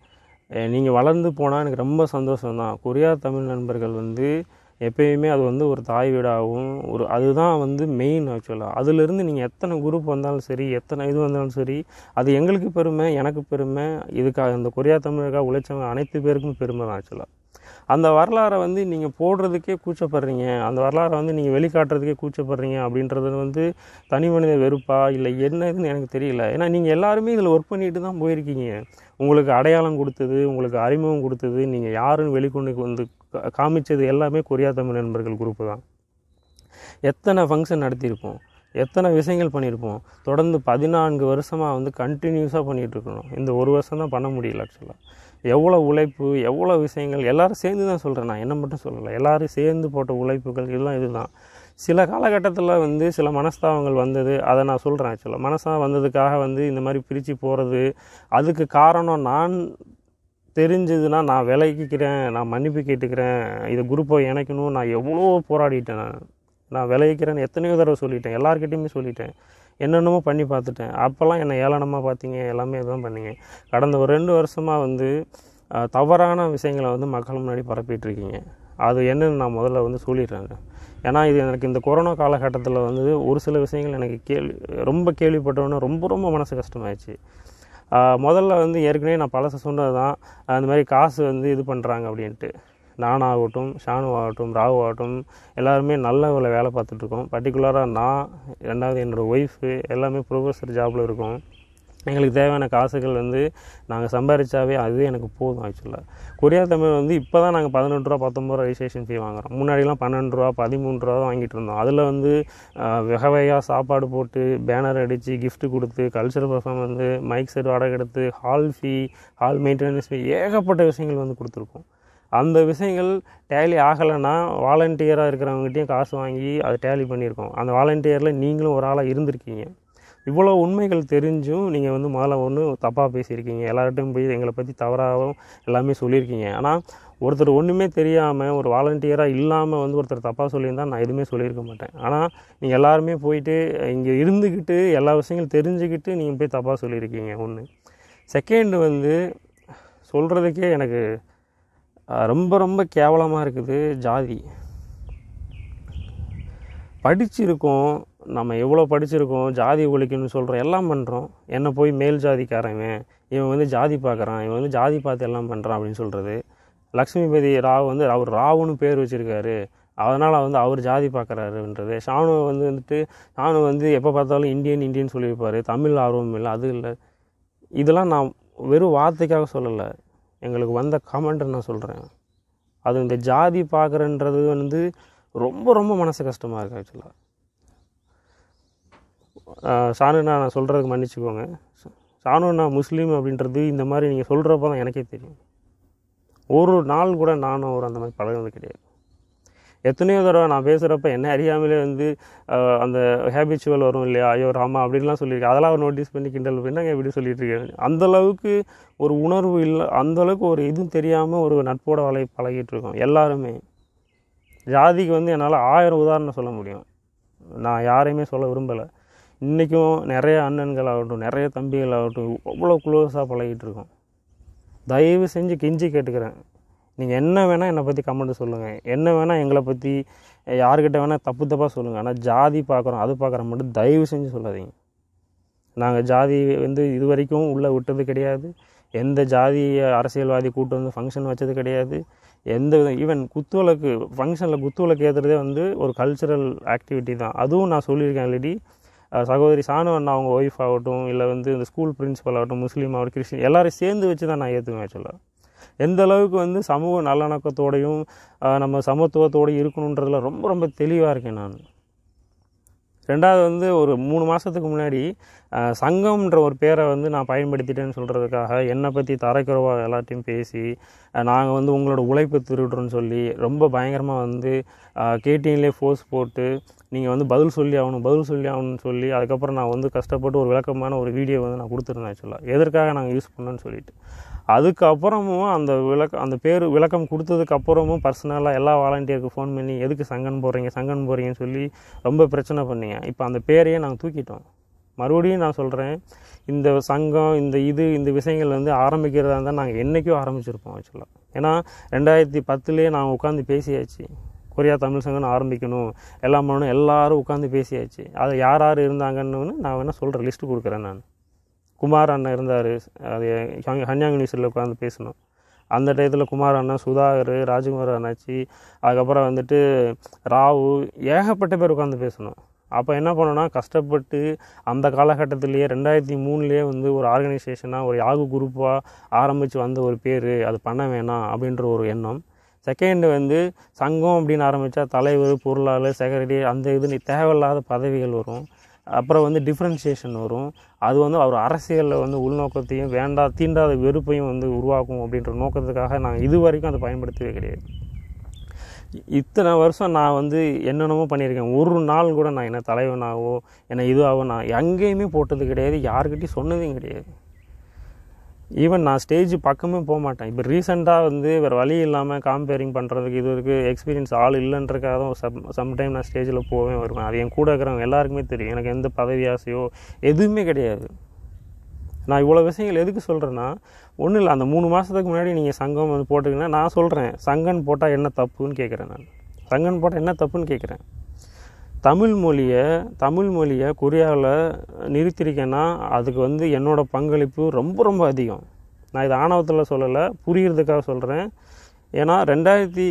நீங்கள் வளர்ந்து போனால் எனக்கு ரொம்ப சந்தோஷம் தான் கொரியா தமிழ் நண்பர்கள் வந்து எப்பயுமே அது வந்து ஒரு தாய் வீடாகவும் ஒரு அதுதான் வந்து மெயின் ஆக்சுவலாக அதுலேருந்து நீங்கள் எத்தனை குரூப் வந்தாலும் சரி எத்தனை இது வந்தாலும் சரி அது எங்களுக்கு பெருமை எனக்கு பெருமை. இதுக்காக இந்த கொரியா தமிழுக்காக உழைச்சவங்க அனைத்து பேருக்கும் பெருமை தான் ஆக்சுவலாக அந்த வரலாறை வந்து நீங்கள் போடுறதுக்கே கூச்சப்படுறீங்க. அந்த வரலாறை வந்து நீங்கள் வெளிக்காட்டுறதுக்கே கூச்சப்படுறீங்க அப்படின்றது வந்து தனி மனித வெறுப்பா? இல்லை என்னதுன்னு எனக்கு தெரியல. ஏன்னா நீங்கள் எல்லாருமே இதில் ஒர்க் பண்ணிட்டு தான் போயிருக்கீங்க. உங்களுக்கு அடையாளம் கொடுத்தது உங்களுக்கு அறிமுகம் கொடுத்தது நீங்கள் யாருன்னு வெளிக்கொண்டு வந்து காமிச்சது எல்லாமே கொரியா தமிழ் நண்பர்கள் குரூப்பு தான். எத்தனை ஃபங்க்ஷன் நடத்தியிருப்போம்? எத்தனை விஷயங்கள் பண்ணியிருப்போம்? தொடர்ந்து பதினான்கு வருஷமாக வந்து கண்டினியூஸாக பண்ணிகிட்ருக்கணும் இந்த ஒரு வருஷம் தான் பண்ண முடியல ஆக்சுவலாக எவ்வளோ உழைப்பு எவ்வளோ விஷயங்கள் எல்லோரும் சேர்ந்து தான் சொல்கிறேன் நான். என்ன மட்டும் சொல்லலை. எல்லோரும் சேர்ந்து போட்ட உழைப்புகள் இதெல்லாம் இதுதான். சில காலகட்டத்தில் வந்து சில மனஸ்தாபங்கள் வந்தது. அதை நான் சொல்கிறேன் ஆக்சுவலாக மனசாக வந்ததுக்காக வந்து இந்த மாதிரி பிரித்து போகிறது அதுக்கு காரணம் நான் தெரிஞ்சதுன்னா நான் விலகிக்கிறேன் நான் மன்னிப்பு கேட்டுக்கிறேன் இது குரூப்பை இணைக்கணும் நான் எவ்வளோ போராடிட்டேன் நான். நான் விலகிக்கிறேன்னு எத்தனையோ தடவை சொல்லிட்டேன் எல்லார்கிட்டையுமே சொல்லிட்டேன். என்னென்னமோ பண்ணி பார்த்துட்டேன். அப்போல்லாம் என்னை ஏளனமாக பார்த்தீங்க எல்லாமே இதுதான் பண்ணீங்க. கடந்த ஒரு ரெண்டு வருஷமாக வந்து தவறான விஷயங்களை வந்து மக்கள் முன்னாடி பரப்பிட்டுருக்கீங்க. அது என்னென்னு நான் முதல்ல வந்து சொல்லிடுறேங்க ஏன்னா இது எனக்கு இந்த கொரோனா காலகட்டத்தில் வந்து ஒரு சில விஷயங்கள் எனக்கு கேள்வி ரொம்ப கேள்விப்பட்டவொன்னே ரொம்ப ரொம்ப மனசு கஷ்டமாயிடுச்சு. முதல்ல வந்து ஏற்கனவே நான் பழச சொன்னது தான் அந்த மாதிரி காசு வந்து இது பண்ணுறாங்க அப்படின்ட்டு. நானாகட்டும் ஷானு ஆகட்டும் ராகு ஆகட்டும் எல்லாருமே நல்ல வேலை வேலை பார்த்துட்ருக்கோம் பர்டிகுலராக நான் ரெண்டாவது என்னோடய ஒய்ஃபு எல்லாமே ப்ரொஃபஸர் ஜாபில் இருக்கோம். எங்களுக்கு தேவையான காசுகள் வந்து நாங்கள் சம்பாரிச்சாவே அதுவே எனக்கு போதும் ஆக்சுவலாக கொரியா தமிழ் வந்து இப்போ தான் நாங்கள் பதினெட்டு ரூபா பத்தொம்பது ரூபா ரெஜிஸ்ட்ரேஷன் ஃபீ வாங்குறோம். முன்னாடிலாம் பன்னெண்டு ரூபா பதிமூணு ரூபா தான் வாங்கிட்டு இருந்தோம். அதில் வந்து வகவையாக வகையாக சாப்பாடு போட்டு பேனர் அடித்து கிஃப்ட்டு கொடுத்து கல்ச்சரல் வந்து மைக் செட் வாடகை எடுத்து hall fee hall maintenance fee ஏகப்பட்ட விஷயங்கள் வந்து கொடுத்துருக்கோம். அந்த விஷயங்கள் டேலி ஆகலைன்னா வாலண்டியராக இருக்கிறவங்ககிட்டையும் காசு வாங்கி அதை டேலி பண்ணியிருக்கோம். அந்த வாலண்டியரில் நீங்களும் ஒரு ஆளாக இருந்திருக்கீங்க. இவ்வளோ உண்மைகள் தெரிஞ்சும் நீங்கள் வந்து முதல்ல ஒன்று தப்பாக பேசியிருக்கீங்க. எல்லார்ட்டையும் போய் எங்களை பற்றி தவறாகவும் எல்லாமே சொல்லியிருக்கீங்க. ஆனால் ஒருத்தர் ஒன்றுமே தெரியாமல் ஒரு வாலண்டியராக இல்லாமல் வந்து ஒருத்தர் தப்பாக சொல்லியிருந்தா நான் எதுவுமே சொல்லியிருக்க மாட்டேன். ஆனால் நீங்கள் எல்லாருமே போயிட்டு இங்கே இருந்துக்கிட்டு எல்லா விஷயங்களும் தெரிஞ்சுக்கிட்டு நீங்கள் போய் தப்பாக சொல்லியிருக்கீங்க ஒன்று செகண்டு வந்து சொல்கிறதுக்கே எனக்கு ரொம்ப ரொம்ப கேவலமாக இருக்குது ஜாதி. படிச்சிருக்கோம் நம்ம எவ்வளோ படிச்சிருக்கோம் ஜாதி ஒழிக்கணும்னு சொல்கிறோம் எல்லாம் பண்ணுறோம் என்ன போய் மேல் ஜாதிக்காரன் இவன் வந்து ஜாதி பார்க்குறான் இவன் வந்து ஜாதி பார்த்து எல்லாம் பண்ணுறான் அப்படின்னு சொல்கிறது லக்ஷ்மிபதி ராவ் வந்து அவர் ராவுன்னு பேர் வச்சுருக்காரு. அதனால் வந்து அவர் ஜாதி பார்க்குறாருன்றது ஷானு வந்து வந்துட்டு ஷானு வந்து எப்போ பார்த்தாலும் இந்தியன் இந்தியன் சொல்லியிருப்பார். தமிழ் ஆர்வம் இல்லை அது இல்லை. இதெல்லாம் நான் வெறும் வார்த்தைக்காக சொல்லலை. எங்களுக்கு வந்த கமெண்ட் நான் சொல்கிறேன் அது இந்த ஜாதி பார்க்குறன்றது வந்து ரொம்ப ரொம்ப மனசு கஷ்டமாக இருக்குது ஆக்சுவலாக சானுண்ணா நான் சொல்கிறதுக்கு மன்னிச்சுக்கோங்க. சானுண்ணா முஸ்லீம் அப்படின்றது இந்த மாதிரி நீங்கள் சொல்கிறப்ப தான் எனக்கே தெரியும். ஒரு நாள் கூட நானும் ஒரு அந்த மாதிரி பழகினது கிடையாது. எத்தனையோ தடவை நான் பேசுகிறப்ப என்ன அறியாமலே வந்து அந்த ஹேபிச்சுவல் வரும் இல்லையா ஐயோ ராமா அப்படின்லாம் சொல்லியிருக்கேன் அதெல்லாம் அவர் நோட்டீஸ் பண்ணி கிண்டல் பண்ணாங்க இப்படி சொல்லிட்டு இருக்கேன் அந்தளவுக்கு ஒரு உணர்வு இல்லை அந்தளவுக்கு ஒரு இதுவும் தெரியாமல் ஒரு நட்போட வலை பழகிட்டு இருக்கோம் எல்லாருமே. ஜாதிக்கு வந்து என்னால் ஆயிரம் உதாரணம் சொல்ல முடியும். நான் யாரையுமே சொல்ல விரும்பலை. இன்றைக்கும் நிறைய அண்ணன்கள் ஆகட்டும் நிறைய தம்பிகள் ஆகட்டும் அவ்வளோ க்ளோஸாக பழகிட்டு இருக்கோம். தயவு செஞ்சு கெஞ்சி கேட்டுக்கிறேன். நீங்கள் என்ன வேணால் என்னை பற்றி கமெண்ட் சொல்லுங்கள் என்ன வேணால் எங்களை பற்றி யாருக்கிட்ட வேணால் தப்பு தப்பாக சொல்லுங்கள் ஆனால் ஜாதி பார்க்குறோம் அது பார்க்குற மட்டும் தயவு செஞ்சு சொல்லாதீங்க. நாங்கள் ஜாதி வந்து இது வரைக்கும் உள்ளே விட்டது கிடையாது. எந்த ஜாதி அரசியல்வாதி கூட்டு வந்து ஃபங்க்ஷன் வச்சது கிடையாது. எந்த வித ஈவன் குத்துவிளக்கு ஃபங்க்ஷனில் குத்துவிளக்கு ஏற்றுறதே வந்து ஒரு கல்ச்சுரல் ஆக்டிவிட்டி தான். அதுவும் நான் சொல்லியிருக்கேன் ஆல்ரெடி சகோதரி சானு அண்ணா அவங்க ஒய்ஃப் ஆகட்டும் இல்லை வந்து இந்த ஸ்கூல் பிரின்ஸிபல் ஆகட்டும் முஸ்லீம் ஆகட்டும் கிறிஸ்டின் எல்லாரையும் சேர்ந்து வச்சு தான் நான் ஏற்றுவேன் ஆக்சுவலாக எந்த அளவுக்கு வந்து சமூக நல்லிணக்கத்தோடையும் நம்ம சமத்துவத்தோடையும் இருக்கணுன்றதுல ரொம்ப ரொம்ப தெளிவாக இருக்கேன் நான். ரெண்டாவது வந்து ஒரு மூணு மாதத்துக்கு முன்னாடி சங்கம்ன்ற ஒரு பேரை வந்து நான் பயன்படுத்திட்டேன்னு சொல்கிறதுக்காக என்னை பற்றி தரைக்குறவாக எல்லாத்தையும் பேசி நாங்கள் வந்து உங்களோட உழைப்பு திருடுறோன்னு சொல்லி ரொம்ப பயங்கரமாக வந்து கேட்டீங்களே ஃபோர்ஸ் போட்டு நீங்கள் வந்து பதில் சொல்லி ஆகணும் பதில் சொல்லி ஆகணும்னு சொல்லி அதுக்கப்புறம் நான் வந்து கஷ்டப்பட்டு ஒரு விளக்கமான ஒரு வீடியோ வந்து நான் கொடுத்துருந்தேன் ஆக்சுவலாக எதற்காக நாங்கள் யூஸ் பண்ணோன்னு சொல்லிட்டு. அதுக்கப்புறமும் அந்த விளக்க அந்த பேர் விளக்கம் கொடுத்ததுக்கு அப்புறமும் பர்சனலாக எல்லா வாலண்டியருக்கு ஃபோன் பண்ணி எதுக்கு சங்கன் போடுறீங்க சங்கன் போடுறீங்கன்னு சொல்லி ரொம்ப பிரச்சனை பண்ணீங்க. இப்போ அந்த பேரையே நாங்கள் தூக்கிட்டோம். மறுபடியும் நான் சொல்கிறேன் இந்த சங்கம் இந்த இது இந்த விஷயங்கள் வந்து ஆரம்பிக்கிறதா இருந்தால் நாங்கள் என்றைக்கும் ஆரம்பிச்சிருப்போம் ஆக்சுவலாக ஏன்னா ரெண்டாயிரத்தி பத்துலேயே நாங்கள் உட்காந்து பேசியாச்சு. கொரியா தமிழ் சங்கம்னு ஆரம்பிக்கணும் எல்லாம் பண்ணணும் எல்லாரும் உட்காந்து பேசியாச்சு. அது யார் யார் இருந்தாங்கன்னு நான் வேணால் சொல்கிறேன் லிஸ்ட்டு கொடுக்குறேன் நான். குமார் அண்ணன் இருந்தார். அது ஹன்யாங் யூனிவர்சிட்டியில் உட்காந்து பேசணும். அந்த டயத்தில் குமார் அண்ணன் சுதாகர் ராஜ்குமார் அண்ணாச்சி அதுக்கப்புறம் வந்துட்டு ராவு ஏகப்பட்ட பேர் உட்காந்து பேசணும். அப்போ என்ன பண்ணோன்னா கஷ்டப்பட்டு அந்த காலகட்டத்திலேயே ரெண்டாயிரத்தி மூணுலேயே வந்து ஒரு ஆர்கனைசேஷனாக ஒரு யாகு குரூப்பாக ஆரம்பித்து வந்த ஒரு பேர் அது பண்ண வேணாம் அப்படின்ற ஒரு எண்ணம். செகண்ட் வந்து சங்கம் அப்படின்னு ஆரம்பித்தா தலைவர் பொருளாளர் செக்ரட்டரி அந்த இது தேவையில்லாத பதவிகள் வரும். அப்புறம் வந்து டிஃப்ரென்சியேஷன் வரும். அது வந்து அவர் அரசியலில் வந்து உள்நோக்கத்தையும் வேண்டா தீண்டாத வெறுப்பையும் வந்து உருவாக்கும் அப்படின்ற நோக்கத்துக்காக நான் இது வரைக்கும் அதை பயன்படுத்தவே கிடையாது. இத்தனை வருஷம் நான் வந்து என்னென்னமோ பண்ணியிருக்கேன். ஒரு நாள் கூட நான் என்ன தலைவனாகவோ என்ன இதுவாகவோ நான் எங்கேயுமே போட்டது கிடையாது. யாருக்கிட்டையும் சொன்னதும் கிடையாது. ஈவன் நான் ஸ்டேஜ் பக்கமே போக மாட்டேன் இப்போ ரீசெண்டாக வந்து வேறு வழி இல்லாமல் காம்பேரிங் பண்ணுறதுக்கு இது இருக்குது எக்ஸ்பீரியன்ஸ் ஆள் இல்லைன்றக்காக தான் சம் சம்டைம் நான் ஸ்டேஜில் போகவே வருவேன். அது என் கூட இருக்கிறவங்க எல்லாருக்குமே தெரியும். எனக்கு எந்த பதவி ஆசையோ எதுவுமே கிடையாது. நான் இவ்வளோ விஷயங்கள் எதுக்கு சொல்கிறேன்னா ஒன்றும் இல்லை. அந்த மூணு மாதத்துக்கு முன்னாடி நீங்கள் சங்கம் வந்து போட்டிங்கன்னா நான் சொல்கிறேன் சங்கன் போட்டால் என்ன தப்புன்னு கேட்குறேன் நான். சங்கன் போட்டால் என்ன தப்புன்னு கேட்குறேன் தமிழ் மொழியை தமிழ் மொழியை கொரியாவில் நிறுத்திருக்கேன்னா அதுக்கு வந்து என்னோடய பங்களிப்பு ரொம்ப ரொம்ப அதிகம். நான் இது ஆணவத்தில் சொல்லலை புரிகிறதுக்காக சொல்கிறேன் ஏன்னா ரெண்டாயிரத்தி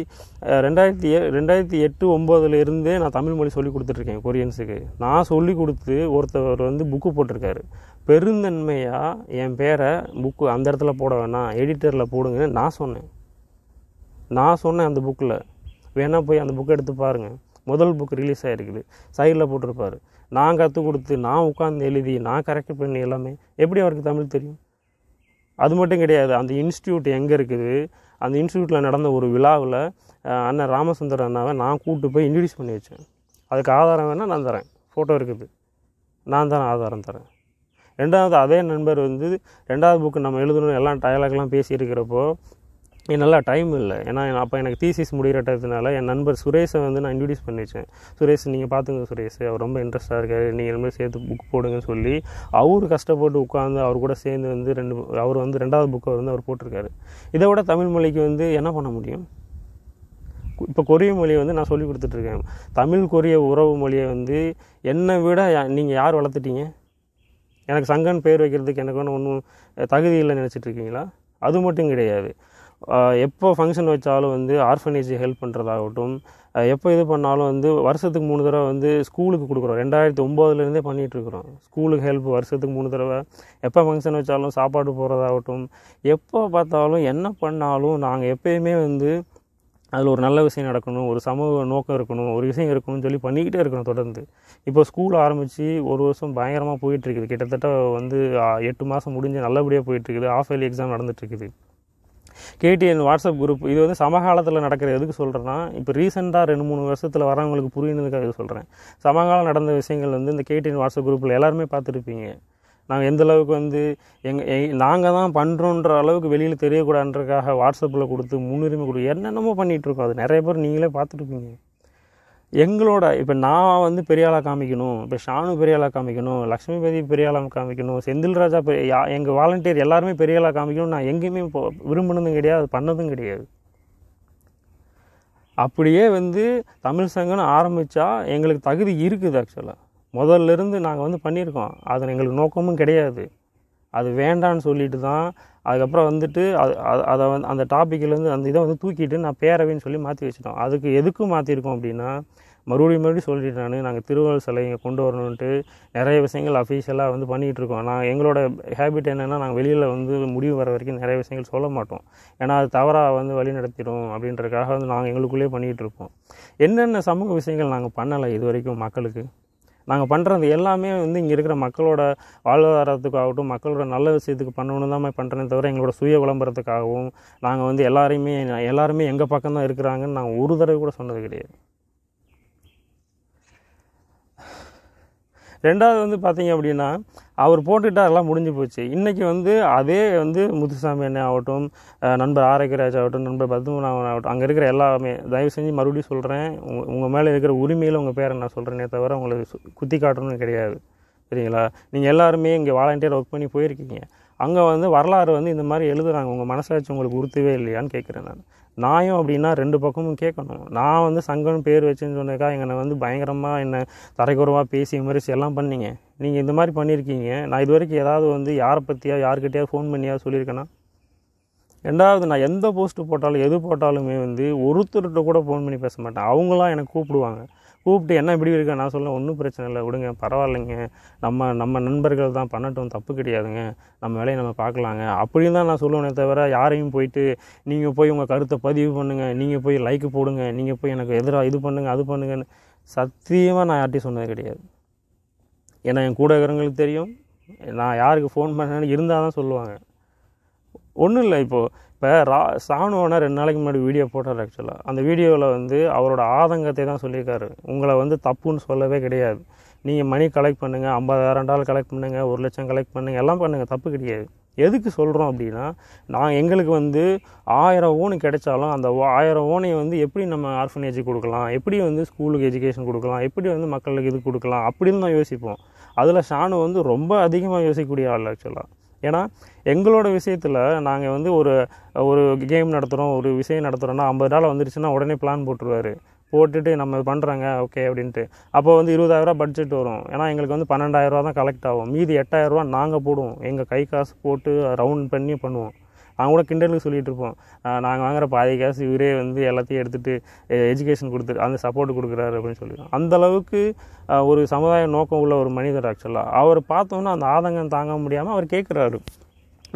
ரெண்டாயிரத்தி ரெண்டாயிரத்தி எட்டு ஒம்போதுலேருந்தே நான் தமிழ் மொழி சொல்லி கொடுத்துட்ருக்கேன் கொரியன்ஸுக்கு. நான் சொல்லி கொடுத்து ஒருத்தவர் வந்து புக்கு போட்டிருக்காரு. பெருந்தன்மையாக என் பேரை புக்கு அந்த இடத்துல போட வேணாம் எடிட்டரில் போடுங்கன்னு நான் சொன்னேன். நான் சொன்னேன் அந்த புக்கில். வேணால் போய் அந்த புக்கை எடுத்து பாருங்கள் முதல் புக் ரிலீஸ் ஆகிருக்குது சைடில் போட்டிருப்பார். நான் கற்றுக் கொடுத்து நான் உட்காந்து எழுதி நான் கரெக்ட் பண்ணி எல்லாமே எப்படி அவருக்கு தமிழ் தெரியும்? அது மட்டும் கிடையாது. அந்த இன்ஸ்டியூட் எங்கே இருக்குது? அந்த இன்ஸ்டியூட்டில் நடந்த ஒரு விழாவில் அண்ணன் ராமசுந்தர் அண்ணாவை நான் கூப்பிட்டு போய் இன்ட்ரடியூஸ் பண்ணி வச்சேன். அதுக்கு ஆதாரம் வேணால் நான் தரேன். ஃபோட்டோ இருக்குது. நான் தான் ஆதாரம் தரேன். ரெண்டாவது அதே நண்பர் வந்து ரெண்டாவது புக்கு நம்ம எழுதணும் எல்லாம் டயலாக்லாம் பேசியிருக்கிறப்போ நல்லா டைம் இல்லை. ஏன்னா அப்போ எனக்கு தீசிஸ் முடிகிறட்டதுனால என் நண்பர் சுரேஷை வந்து நான் இன்ட்ரடியூஸ் பண்ணி வச்சேன் சுரேஷ் நீங்கள் பார்த்துங்க சுரேஷ். அவர் ரொம்ப இன்ட்ரெஸ்ட்டாக இருக்கார். நீங்கள் ரெண்டு சேர்த்து புக் போடுங்கன்னு சொல்லி அவர் கஷ்டப்பட்டு உட்காந்து அவர் கூட சேர்ந்து வந்து ரெண்டு அவர் வந்து ரெண்டாவது புக்கை வந்து அவர் போட்டிருக்காரு. இதை விட தமிழ் மொழிக்கு வந்து என்ன பண்ண முடியும்? இப்போ கொரிய மொழியை வந்து நான் சொல்லி கொடுத்துட்ருக்கேன் தமிழ் கொரிய உறவு மொழியை வந்து என்னை விட நீங்கள் யார் வளர்த்துட்டீங்க? எனக்கு சங்கன் பேர் வைக்கிறதுக்கு எனக்கு ஒன்றும் ஒன்றும் தகுதி இல்லைன்னு நினச்சிட்ருக்கீங்களா அது மட்டும் கிடையாது. எப்போ ஃபங்க்ஷன் வச்சாலும் வந்து ஆர்ஃபனேஜ் ஹெல்ப் பண்ணுறதாகட்டும் எப்போ இது பண்ணாலும் வந்து வருஷத்துக்கு மூணு தடவை வந்து ஸ்கூலுக்கு கொடுக்குறோம். ரெண்டாயிரத்தி ஒம்போதுலேருந்தே பண்ணிகிட்ருக்குறோம் ஸ்கூலுக்கு ஹெல்ப் வருஷத்துக்கு மூணு தடவை. எப்போ ஃபங்க்ஷன் வச்சாலும் சாப்பாடு போகிறதாகட்டும் எப்போ பார்த்தாலும் என்ன பண்ணாலும் நாங்கள் எப்பயுமே வந்து அதில் ஒரு நல்ல விஷயம் நடக்கணும் ஒரு சமூக நோக்கம் இருக்கணும் ஒரு விஷயம் இருக்கணும்னு சொல்லி பண்ணிக்கிட்டே இருக்கணும் தொடர்ந்து. இப்போ ஸ்கூல் ஆரம்பித்து ஒரு வருஷம் பயங்கரமாக போயிட்டுருக்குது கிட்டத்தட்ட வந்து எட்டு மாதம் முடிஞ்சு நல்லபடியாக போயிட்டுருக்குது ஆஃப் இயர்லி எக்ஸாம் நடந்துட்டுருக்குது கேடிஎன் வாட்ஸ்அப் குரூப் இது வந்து சமகாலத்தில் நடக்கிற எதுக்கு சொல்கிறேன்னா இப்போ ரீசெண்டாக ரெண்டு மூணு வருஷத்தில் வரவங்களுக்கு புரியணுக்காக இது சொல்கிறேன் சமகாலம் நடந்த விஷயங்கள் வந்து இந்த கேடிஎன் வாட்ஸ்அப் குரூப்பில் எல்லாருமே பார்த்துருப்பீங்க. நாங்கள் எந்த அளவுக்கு வந்து எங்கள் நாங்கள் தான் பண்ணுறோன்ற அளவுக்கு வெளியில் தெரியக்கூடாதுன்றக்காக வாட்ஸ்அப்பில் கொடுத்து முன்னுரிமை கொடு என்னென்னமோ பண்ணிகிட்ருக்கோம் அது நிறைய பேர் நீங்களே பார்த்துருப்பீங்க. எங்களோட இப்போ நான் வந்து பெரியாளாக காமிக்கணும் இப்போ ஷானு பெரியாளாக காமிக்கணும் லக்ஷ்மிபதி பெரியாளாக காமிக்கணும் செந்தில் ராஜா பெரிய எங்கள் வாலண்டியர் எல்லாருமே பெரியாளாக காமிக்கணும் நான் எங்கேயுமே இப்போ விரும்பினதும் கிடையாது பண்ணதும் கிடையாது. அப்படியே வந்து தமிழ் சங்கம்னு ஆரம்பித்தா எங்களுக்கு தகுதி இருக்குது ஆக்சுவலாக முதல்ல இருந்து நாங்கள் வந்து பண்ணியிருக்கோம். அது எங்களுக்கு நோக்கமும் கிடையாது. அது வேண்டான்னு சொல்லிட்டு தான் அதுக்கப்புறம் வந்துட்டு அது அதை வந்து அந்த டாப்பிக்கிலேருந்து அந்த இதை வந்து தூக்கிட்டு நான் பேரவைன்னு சொல்லி மாற்றி வச்சிட்டோம். அதுக்கு எதுக்கு மாற்றிருக்கோம் அப்படின்னா மறுபடியும் மறுபடியும் சொல்லிட்டு நான் நாங்கள் திருவள்ளுவர் சிலை இங்கே கொண்டு வரணுன்ட்டு நிறைய விஷயங்கள் அஃபீஷியலாக வந்து பண்ணிகிட்டு இருக்கோம். நான் எங்களோட ஹேபிட் என்னென்னா நாங்கள் வெளியில் வந்து முடிவு வர வரைக்கும் நிறைய விஷயங்கள் சொல்ல மாட்டோம். ஏன்னா அது தவறாக வந்து வழி நடத்திடும் அப்படின்றதுக்காக வந்து நாங்கள் எங்களுக்குள்ளேயே பண்ணிகிட்டு இருப்போம் என்னென்ன சமூக விஷயங்கள் நாங்கள் பண்ணலை இது வரைக்கும் மக்களுக்கு? நாங்கள் பண்ணுறது எல்லாமே வந்து இங்கே இருக்கிற மக்களோட வாழ்வாதாரத்துக்காகட்டும் மக்களோட நல்ல விஷயத்துக்கு பண்ணணும் தான் பண்ணுறேனே தவிர எங்களோட சுய விளம்பரத்துக்காகவும் நாங்கள் வந்து எல்லாரையுமே எல்லாருமே எங்கள் பக்கம் தான் இருக்கிறாங்கன்னு நாங்கள் ஒரு தடவை கூட சொன்னது கிடையாது. ரெண்டாவது வந்து பார்த்தீங்க அப்படின்னா அவர் போட்டுக்கிட்டால் எல்லாம் முடிஞ்சு போச்சு. இன்றைக்கி வந்து அதே வந்து முத்துசாமி அண்ணன் ஆகட்டும் நண்பர் ஆரோக்கியராஜ் ஆகட்டும் நண்பர் பத்மநாபன் ஆகட்டும் அங்கே இருக்கிற எல்லாமே தயவு செஞ்சு மறுபடியும் சொல்கிறேன் உங்கள் உங்கள் மேலே இருக்கிற உரிமையில் உங்கள் பேரை நான் சொல்கிறேனே தவிர உங்களுக்கு சு- குத்தி காட்டணும்னு கிடையாது. சரிங்களா? நீங்கள் எல்லாருமே இங்கே வாலண்டியர் ஒர்க் பண்ணி போயிருக்கீங்க. அங்கே வந்து வரலாறு வந்து இந்த மாதிரி எழுதுகிறாங்க உங்கள் மனசாட்சி உங்களுக்கு உறுத்தவே இல்லையான்னு கேட்குறேன் நான். நாயம் அப்படின்னா ரெண்டு பக்கமும் கேட்கணும். நான் வந்து சங்கம்னு பேர் வச்சுன்னு சொன்னக்கா எங்களை வந்து பயங்கரமாக என்னை தரைக்குறவாக பேசி விமரிசி எல்லாம் பண்ணீங்க. நீங்கள் இந்த மாதிரி பண்ணியிருக்கீங்க. நான் இது வரைக்கும் ஏதாவது வந்து யாரை பற்றியா யார்கிட்டயா ஃபோன் பண்ணியா சொல்லியிருக்கேன்னா ரெண்டாவது நான் எந்த போஸ்ட்டு போட்டாலும் எது போட்டாலுமே வந்து ஒருத்தர்கிட்ட கூட ஃபோன் பண்ணி பேச மாட்டேன். அவங்களாம் எனக்கு கூப்பிடுவாங்க. கூப்பிட்டு என்ன இப்படி இருக்கா? நான் சொல்ல ஒன்றும் பிரச்சனை இல்லை விடுங்க பரவாயில்லைங்க. நம்ம நம்ம நண்பர்கள் தான் பண்ணட்டும் தப்பு கிடையாதுங்க. நம்ம வேலையை நம்ம பார்க்கலாங்க. அப்படின்னு தான் நான் சொல்லுவேனே தவிர யாரையும் போயிட்டு நீங்கள் போய் உங்கள் கருத்தை பதிவு பண்ணுங்கள் நீங்கள் போய் லைக் போடுங்க நீங்கள் போய் எனக்கு எதிராக இது பண்ணுங்கள் அது பண்ணுங்கன்னு. சத்தியமாக நான் யார்ட்டையும் சொன்னது கிடையாது. ஏன்னா என் கூட இருக்கிறவங்களுக்கு தெரியும். நான் யாருக்கு ஃபோன் பண்ணேன்னு இருந்தால் தான் சொல்லுவாங்க. ஒன்றும் இல்லை இப்போது இப்போ ரா சாணுவனா ரெண்டு நாளைக்கு முன்னாடி வீடியோ போட்டார் ஆக்சுவலாக அந்த வீடியோவில் வந்து அவரோட ஆதங்கத்தை தான் சொல்லியிருக்காரு. உங்களை வந்து தப்புன்னு சொல்லவே கிடையாது. நீங்கள் மணி கலெக்ட் பண்ணுங்கள் ஐம்பதாயிரம் டாலர் கலெக்ட் பண்ணுங்கள் ஒரு லட்சம் கலெக்ட் பண்ணுங்கள் எல்லாம் பண்ணுங்கள் தப்பு கிடையாது. எதுக்கு சொல்கிறோம் அப்படின்னா நான் எங்களுக்கு வந்து ஆயிரம் ஓனு கிடைச்சாலும் அந்த ஓ- ஆயிரம் ஓனையை வந்து எப்படி நம்ம ஆர்ஃபனேஜ் கொடுக்கலாம் எப்படி வந்து ஸ்கூலுக்கு எஜுகேஷன் கொடுக்கலாம் எப்படி வந்து மக்களுக்கு இது கொடுக்கலாம் அப்படின்னு தான் யோசிப்போம். அதில் ஷானு வந்து ரொம்ப அதிகமாக யோசிக்கக்கூடிய ஆள் ஆக்சுவலாக ஏன்னா எங்களோட விஷயத்தில் நாங்கள் வந்து ஒரு ஒரு கேம் நடத்துகிறோம் ஒரு விஷயம் நடத்துகிறோன்னா ஐம்பது நாள் வந்துருச்சுன்னா உடனே பிளான் போட்டுருவாரு. போட்டுட்டு நம்ம பண்ணுறாங்க ஓகே அப்படின்ட்டு. அப்போ வந்து இருபதாயிரரூவா பட்ஜெட் வரும். ஏன்னா எங்களுக்கு வந்து பன்னெண்டாயிரரூவா தான் கலெக்ட் ஆகும். மீதி எட்டாயிரரூவா நாங்கள் போடுவோம். எங்கள் கை காசு போட்டு ரவுண்ட் பண்ணி பண்ணுவோம். நாங்கள் கூட கிண்டலுக்கு சொல்லிகிட்டு இருப்போம். நாங்கள் வாங்குற பாதி காசு இவரே வந்து எல்லாத்தையும் எடுத்துகிட்டு எஜுகேஷன் கொடுத்துட்டு அந்த சப்போர்ட் கொடுக்குறாரு அப்படின்னு சொல்லி அந்த அளவுக்கு ஒரு சமுதாய நோக்கம் உள்ள ஒரு மனிதர் ஆக்சுவலாக அவர் பார்த்தோன்னா அந்த ஆதங்கம் தாங்க முடியாமல் அவர் கேட்குறாரு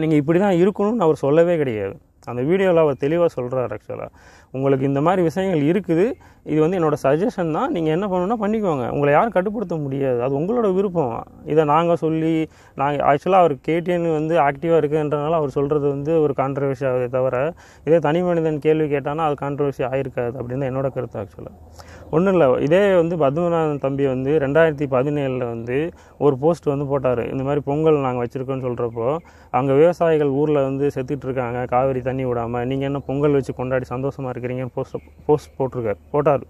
நீங்கள் இப்படி தான் இருக்கணும்னு அவர் சொல்லவே கிடையாது. அந்த வீடியோவில் அவர் தெளிவாக சொல்கிறார் ஆக்சுவலாக உங்களுக்கு இந்த மாதிரி விஷயங்கள் இருக்குது இது வந்து என்னோட சஜஷன் தான். நீங்கள் என்ன பண்ணணும்னா பண்ணிக்கோங்க. உங்களை யாரும் கட்டுப்படுத்த முடியாது. அது உங்களோட விருப்பம். இதை நாங்கள் சொல்லி நாங்கள் ஆக்சுவலாக அவர் கேடிஎன் வந்து ஆக்டிவாக இருக்குன்றனால அவர் சொல்கிறது வந்து ஒரு கான்ட்ரவர்சி ஆகுதே தவிர இதே தனி மனிதன் கேள்வி கேட்டானா அது கான்ட்ரவர்சி ஆயிருக்காது அப்படின்னு தான் என்னோட கருத்து ஆக்சுவலாக ஒன்றும் இல்லை இதே வந்து பத்மநாதன் தம்பி வந்து ரெண்டாயிரத்தி பதினேழில் வந்து ஒரு போஸ்ட் வந்து போட்டார். இந்த மாதிரி பொங்கல் நாங்கள் வச்சுருக்கோன்னு சொல்கிறப்போ அங்கே விவசாயிகள் ஊரில் வந்து செத்துட்டு இருக்காங்க காவிரி தண்ணி விடாமல் நீங்கள் என்ன பொங்கல் வச்சு கொண்டாடி சந்தோஷமாக இருக்கிறீங்கன்னு போஸ்ட் போஸ்ட் போட்டிருக்கார் போட்டார்.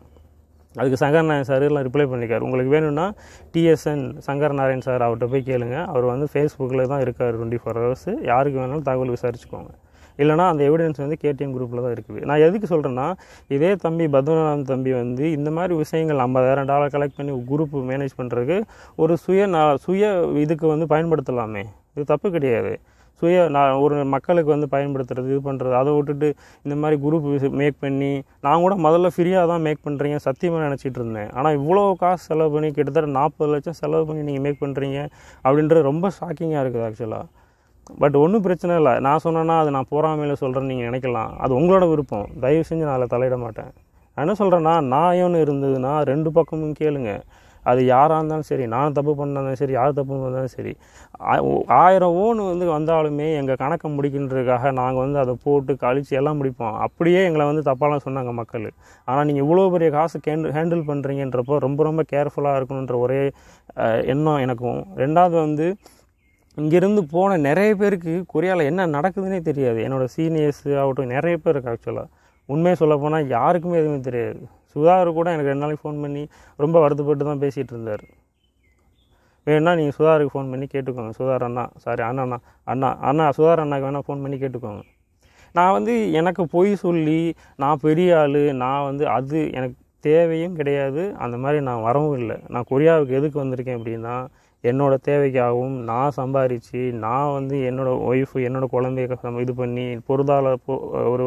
அதுக்கு சங்கர் நாராயண் சார் எல்லாம் ரிப்ளை பண்ணிக்கார் உங்களுக்கு வேணும்னா டிஎஸ்என் சங்கர் நாராயண் சார் அவர்கிட்ட போய் கேளுங்க. அவர் வந்து ஃபேஸ்புக்கில் தான் இருக்கார் டுவெண்ட்டி ஃபோர் ஹவர்ஸ் யாருக்கு வேணாலும் தகவல் விசாரிச்சுக்கோங்க. இல்லைனா அந்த எவிடன்ஸ் வந்து கேடிஎம் குரூப்பில் தான் இருக்குது. நான் எதுக்கு சொல்கிறேன்னா இதே தம்பி பத்மநாதன் தம்பி வந்து இந்த மாதிரி விஷயங்கள் ஐம்பதாயிரம் டாலர் கலெக்ட் பண்ணி குரூப் மேனேஜ் பண்ணுறதுக்கு ஒரு சுய நா- சுய இதுக்கு வந்து பயன்படுத்தலாமே. இது தப்பு கிடையாது. சுய நான் ஒரு மக்களுக்கு வந்து பயன்படுத்துறது இது பண்ணுறது அதை விட்டுட்டு இந்த மாதிரி குரூப் மேக் பண்ணி நான் கூட முதல்ல ஃப்ரீயாக தான் மேக் பண்ணுறீங்க சத்தியமாக நினச்சிட்டு இருந்தேன். ஆனால் இவ்வளோ காசு செலவு பண்ணி கிட்டத்தட்ட நாற்பது லட்சம் செலவு பண்ணி நீங்கள் மேக் பண்ணுறீங்க அப்படின்றது ரொம்ப ஷாக்கிங்காக இருக்குது ஆக்சுவலாக பட் ஒன்றும் பிரச்சனை இல்லை. நான் சொன்னேன்னா அது நான் போறாமையில் சொல்கிறேன்னு நீங்கள் நினைக்கலாம். அது உங்களோட விருப்பம். தயவு செஞ்சு நான் அதில் தலையிட மாட்டேன். நான் என்ன சொல்கிறேன்னா நாயம்னு இருந்ததுன்னா ரெண்டு பக்கமும் கேளுங்க. அது யாராக இருந்தாலும் சரி நான் தப்பு பண்ணாலும் சரி யார் தப்பு பண்ணாலும் சரி. ஆ- ஓ- ஆயிரம் ஓன்னு வந்து வந்தாலுமே எங்கள் கணக்கை முடிக்கின்றதுக்காக நாங்கள் வந்து அதை போட்டு கழித்து எல்லாம் முடிப்போம். அப்படியே எங்களை வந்து தப்பாலாம் சொன்னாங்க மக்கள். ஆனால் நீங்கள் இவ்வளோ பெரிய காசு கேண்டு ஹேண்டில் பண்ணுறீங்கன்றப்போ ரொம்ப ரொம்ப கேர்ஃபுல்லாக இருக்கணுன்ற ஒரே எண்ணம் எனக்கும். ரெண்டாவது வந்து இங்கேருந்து போன நிறைய பேருக்கு கொரியாவில் என்ன நடக்குதுன்னே தெரியாது. என்னோட சீனியர்ஸ் ஆகட்டும் நிறைய பேர் இருக்கு ஆக்சுவலாக உண்மையை சொல்ல போனால் யாருக்குமே எதுவுமே தெரியாது. சுதாகர் கூட எனக்கு ரெண்டு நாளைக்கு ஃபோன் பண்ணி ரொம்ப வருத்தப்பட்டு தான் பேசிகிட்டு இருந்தார். வேணும்னா நீங்கள் சுதாருக்கு ஃபோன் பண்ணி கேட்டுக்கோங்க. சுதார் அண்ணா சாரி அண்ணா அண்ணா அண்ணா அண்ணா சுதார் அண்ணாக்கு வேணால் ஃபோன் பண்ணி கேட்டுக்கோங்க. நான் வந்து எனக்கு பொய் சொல்லி நான் பெரிய ஆள் நான் வந்து அது எனக்கு தேவையும் கிடையாது. அந்த மாதிரி நான் வரவும் இல்லை. நான் கொரியாவுக்கு எதுக்கு வந்திருக்கேன் அப்படின்னா என்னோட தேவைக்காகவும் நான் சம்பாரித்து நான் வந்து என்னோடய ஒய்ஃபு என்னோட குழந்தைய இது பண்ணி பொருளாதார பொ- ஒரு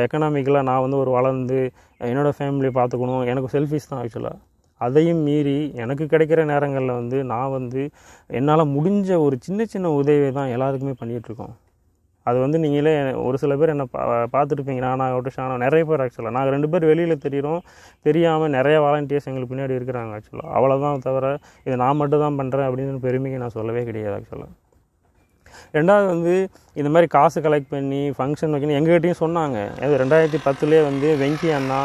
எக்கனாமிக்கலாக நான் வந்து ஒரு வளர்ந்து என்னோட ஃபேமிலியை பார்த்துக்கணும். எனக்கு செல்ஃபிஷ் தான் ஆக்சுவலாக அதையும் மீறி எனக்கு கிடைக்கிற நேரங்களில் வந்து நான் வந்து என்னால் முடிஞ்ச ஒரு சின்ன சின்ன உதவியை தான் எல்லாருக்குமே பண்ணிகிட்ருக்கோம் அது வந்து நீங்களே ஒரு சில பேர் என்னை பா பார்த்துருப்பீங்க. நான் ஆகட்டும் ஷானா நிறைய பேர் ஆக்சுவலாக நாங்கள் ரெண்டு பேர் வெளியில் தெரியிறோம். தெரியாமல் நிறைய வாலண்டியர்ஸ் எங்களுக்கு பின்னாடி இருக்கிறாங்க ஆக்சுவலாக அவ்வளோதான் தவிர இதை நான் மட்டும் தான் பண்ணுறேன் அப்படின்னு பெருமைக்கு நான் சொல்லவே கிடையாது ஆக்சுவலாக ரெண்டாவது வந்து இந்த மாதிரி காசு கலெக்ட் பண்ணி ஃபங்க்ஷன் வைக்கணும் எங்ககிட்டையும் சொன்னாங்க. அது ரெண்டாயிரத்தி பத்துலேயே வந்து வெங்கி அண்ணா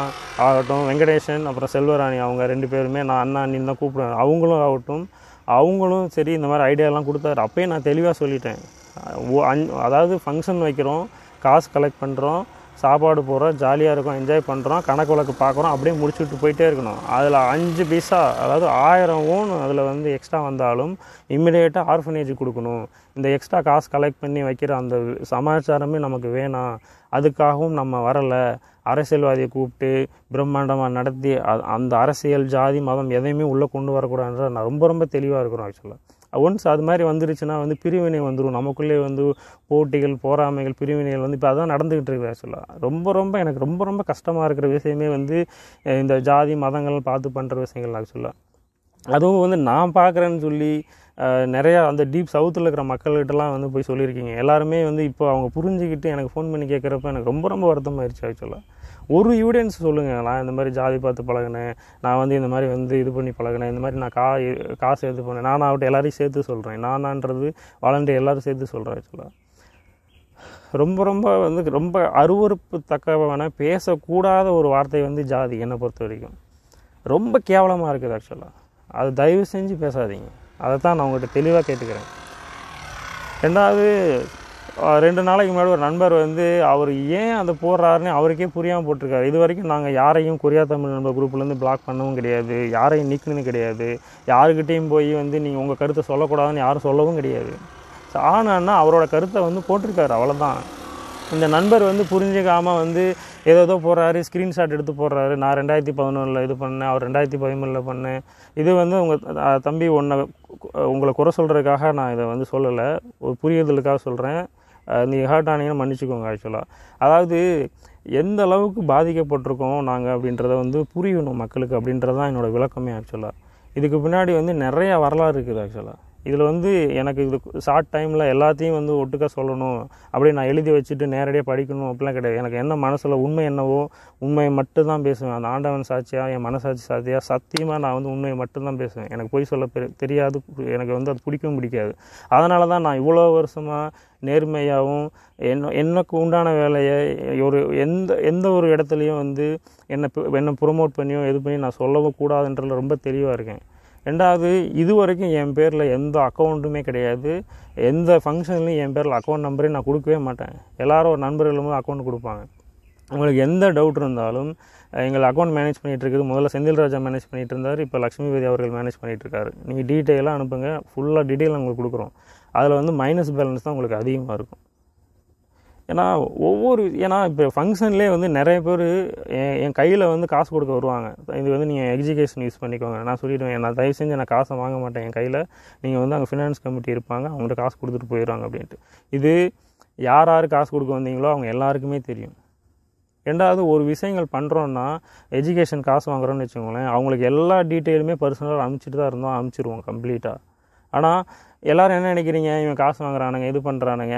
ஆகட்டும் வெங்கடேஷன் அப்புறம் செல்வராணி அவங்க ரெண்டு பேருமே நான் அண்ணா அண்ணின்னு தான் கூப்பிடுவேன் அவங்களும் ஆகட்டும் அவங்களும் சரி இந்த மாதிரி ஐடியாலாம் கொடுத்தாரு. அப்போயே நான் தெளிவாக சொல்லிட்டேன். அதாவது ஃபங்க்ஷன் வைக்கிறோம் காசு கலெக்ட் பண்ணுறோம் சாப்பாடு போடுறோம் ஜாலியாக இருக்கும் என்ஜாய் பண்ணுறோம் கணக்கு வழக்கு பார்க்குறோம் அப்படியே முடிச்சுட்டு போயிட்டே இருக்கணும். அதில் அஞ்சு பைசா அதாவது ஆயிரம் ஓன் அதில் வந்து எக்ஸ்ட்ரா வந்தாலும் இம்மிடியேட்டாக ஆர்ஃபனேஜ் கொடுக்கணும். இந்த எக்ஸ்ட்ரா காசு கலெக்ட் பண்ணி வைக்கிற அந்த சமாச்சாரமே நமக்கு வேணாம். அதுக்காகவும் நம்ம வரலை. அரசியல்வாதியை கூப்பிட்டு பிரம்மாண்டமாக நடத்தி அ- அந்த அரசியல் ஜாதி மதம் எதையுமே உள்ளே கொண்டு வரக்கூடாதுன்ற நான் ரொம்ப ரொம்ப தெளிவாக இருக்கிறோம் ஆக்சுவலாக ஒன்ஸ் அது மாதிரி வந்துருச்சுன்னா வந்து பிரிவினை வந்துடும் நமக்குள்ளே வந்து போட்டிகள் போராமைகள் பிரிவினைகள் வந்து இப்போ அதான் நடந்துக்கிட்டு இருக்கு ஆக்சுவலாக ரொம்ப ரொம்ப எனக்கு ரொம்ப ரொம்ப கஷ்டமாக இருக்கிற விஷயமே வந்து இந்த ஜாதி மதங்கள் பார்த்து பண்ணுற விஷயங்கள் ஆக்சுவலாக அதுவும் வந்து நான் பார்க்குறேன்னு சொல்லி நிறையா அந்த டீப் சவுத்தில் இருக்கிற மக்கள்கிட்டலாம் வந்து போய் சொல்லியிருக்கீங்க. எல்லாருமே வந்து இப்போ அவங்க புரிஞ்சுக்கிட்டு எனக்கு ஃபோன் பண்ணி கேட்குறப்ப எனக்கு ரொம்ப ரொம்ப வருத்தமாயிருச்சு ஆக்சுவலாக ஒரு எவிடன்ஸ் சொல்லுங்கள் நான் இந்த மாதிரி ஜாதி பார்த்து பழகினேன். நான் வந்து இந்த மாதிரி வந்து இது பண்ணி பழகினேன். இந்த மாதிரி நான் கா காசு எடுத்து போனேன். நான் அவட்ட எல்லாரையும் சேர்த்து சொல்கிறேன் நானான்றது வாலண்டியர் எல்லாரும் சேர்த்து சொல்கிறேன் ஆக்சுவலாக ரொம்ப ரொம்ப வந்து ரொம்ப அருவறுப்பு தக்கவன பேசக்கூடாத ஒரு வார்த்தை வந்து ஜாதி என்னை பொறுத்த வரைக்கும். ரொம்ப கேவலமாக இருக்குது ஆக்சுவலாக அது தயவு செஞ்சு பேசாதீங்க. அதை தான் நான் உங்கள்கிட்ட தெளிவாக கேட்டுக்கிறேன். ரெண்டாவது ரெண்டு நாளைக்கு முன்னாடி ஒரு நண்பர் வந்து அவர் ஏன் அதை போடுறாருன்னு அவருக்கே புரியாமல் போட்டிருக்காரு. இது வரைக்கும் நாங்கள் யாரையும் கொரியா தமிழ் நண்பர் குரூப்லேருந்து பிளாக் பண்ணவும் கிடையாது. யாரையும் நீக்கணும் கிடையாது. யாருக்கிட்டேயும் போய் வந்து நீங்கள் உங்கள் கருத்தை சொல்லக்கூடாதுன்னு யாரும் சொல்லவும் கிடையாது. ஸோ ஆனால் அவரோட கருத்தை வந்து போட்டிருக்காரு. அவ்வளோதான் இந்த நண்பர் வந்து புரிஞ்சுக்காம வந்து ஏதோ ஏதோ போடுறாரு ஸ்க்ரீன்ஷாட் எடுத்து போடுறாரு. நான் ரெண்டாயிரத்தி பதினொன்றில் இது பண்ணேன் அவர் ரெண்டாயிரத்தி பதிமூணில் பண்ணேன். இது வந்து உங்கள் தம்பி ஒன்றை உங்களை குறை சொல்கிறதுக்காக நான் இதை வந்து சொல்லலை. ஒரு புரியுதலுக்காக சொல்கிறேன் நீங்கள் ஹர்ட் ஆனீங்கன்னா மன்னிச்சுக்கோங்க ஆக்சுவலாக அதாவது எந்த அளவுக்கு பாதிக்கப்பட்டிருக்கோம் நாங்கள் அப்படின்றத வந்து புரியணும் மக்களுக்கு அப்படின்றது தான் என்னோடய விளக்கமே ஆக்சுவலாக இதுக்கு பின்னாடி வந்து நிறைய வரலாறு இருக்குது ஆக்சுவலாக இதில் வந்து எனக்கு இது ஷார்ட் டைமில் எல்லாத்தையும் வந்து ஒட்டுக்கா சொல்லணும். அப்படி நான் எழுதி வச்சுட்டு நேரடியாக படிக்கணும் அப்படிலாம் கிடையாது. எனக்கு என்ன மனசில் உண்மை என்னவோ உண்மையை மட்டும் தான் பேசுவேன். அந்த ஆண்டவன் சாட்சியாக என் மனசாட்சி சாட்சியாக சத்தியமாக நான் வந்து உண்மையை மட்டும்தான் பேசுவேன். எனக்கு பொய் சொல்ல தெரியாது. எனக்கு வந்து அது பிடிக்கவும் பிடிக்காது. அதனால தான் நான் இவ்வளோ வருஷமாக நேர்மையாகவும் என்ன எனக்கு உண்டான வேலையை ஒரு எந்த எந்த ஒரு இடத்துலையும் வந்து என்னை என்னை ப்ரொமோட் பண்ணியோ இது பண்ணி நான் சொல்லவும் கூடாதுன்றதில் ரொம்ப தெளிவாக இருக்கேன். ரெண்டாவது இது வரைக்கும் என் பேரில் எந்த அக்கௌண்ட்டுமே கிடையாது. எந்த ஃபங்க்ஷன்லையும் என் பேரில் அக்கௌண்ட் நம்பரே நான் கொடுக்கவே மாட்டேன். எல்லாரும் ஒரு நண்பர்களும் அக்கௌண்ட் கொடுப்பாங்க. உங்களுக்கு எந்த டவுட் இருந்தாலும் எங்கள் அக்கௌண்ட் மேனேஜ் பண்ணிகிட்டு இருக்குது. முதல்ல செந்தில் ராஜா மேனேஜ் பண்ணிகிட்டு இருந்தார். இப்போ லக்ஷ்மிபதி அவர்கள் மேனேஜ் பண்ணிகிட்டு இருக்காரு. நீங்கள் டீட்டெயிலாக அனுப்புங்க. ஃபுல்லாக டீட்டெயில் உங்களுக்கு கொடுக்குறோம். அதில் வந்து மைனஸ் பேலன்ஸ் தான் உங்களுக்கு அதிகமாக இருக்கும். ஏன்னா ஒவ்வொரு ஏன்னா இப்போ ஃபங்க்ஷன்லேயே வந்து நிறைய பேர் என் என் கையில் வந்து காசு கொடுக்க வருவாங்க. இது வந்து நீங்கள் எஜுகேஷன் யூஸ் பண்ணிக்கோங்க. நான் சொல்லிடுவேன் நான் தயவு செஞ்சு நான் காசை வாங்க மாட்டேன் என் கையில். நீங்கள் வந்து அங்கே ஃபினான்ஸ் கமிட்டி இருப்பாங்க அவங்கள்ட்ட காசு கொடுத்துட்டு போயிடுவாங்க அப்படின்ட்டு. இது யார் யார் காசு கொடுக்க வந்தீங்களோ அவங்க எல்லாருக்குமே தெரியும். ரெண்டாவது ஒரு விஷயங்கள் பண்ணுறோன்னா எஜுகேஷன் காசு வாங்குறோம்னு வச்சுக்கோங்களேன் அவங்களுக்கு எல்லா டீட்டெயிலுமே பர்சனலாக அனுப்பிச்சிட்டு தான் இருந்தோம் அனுப்பிச்சிடுவோம் கம்ப்ளீட்டாக ஆனால் எல்லோரும் என்ன நினைக்கிறீங்க? இவன் காசு வாங்குறானுங்க இது பண்ணுறானுங்க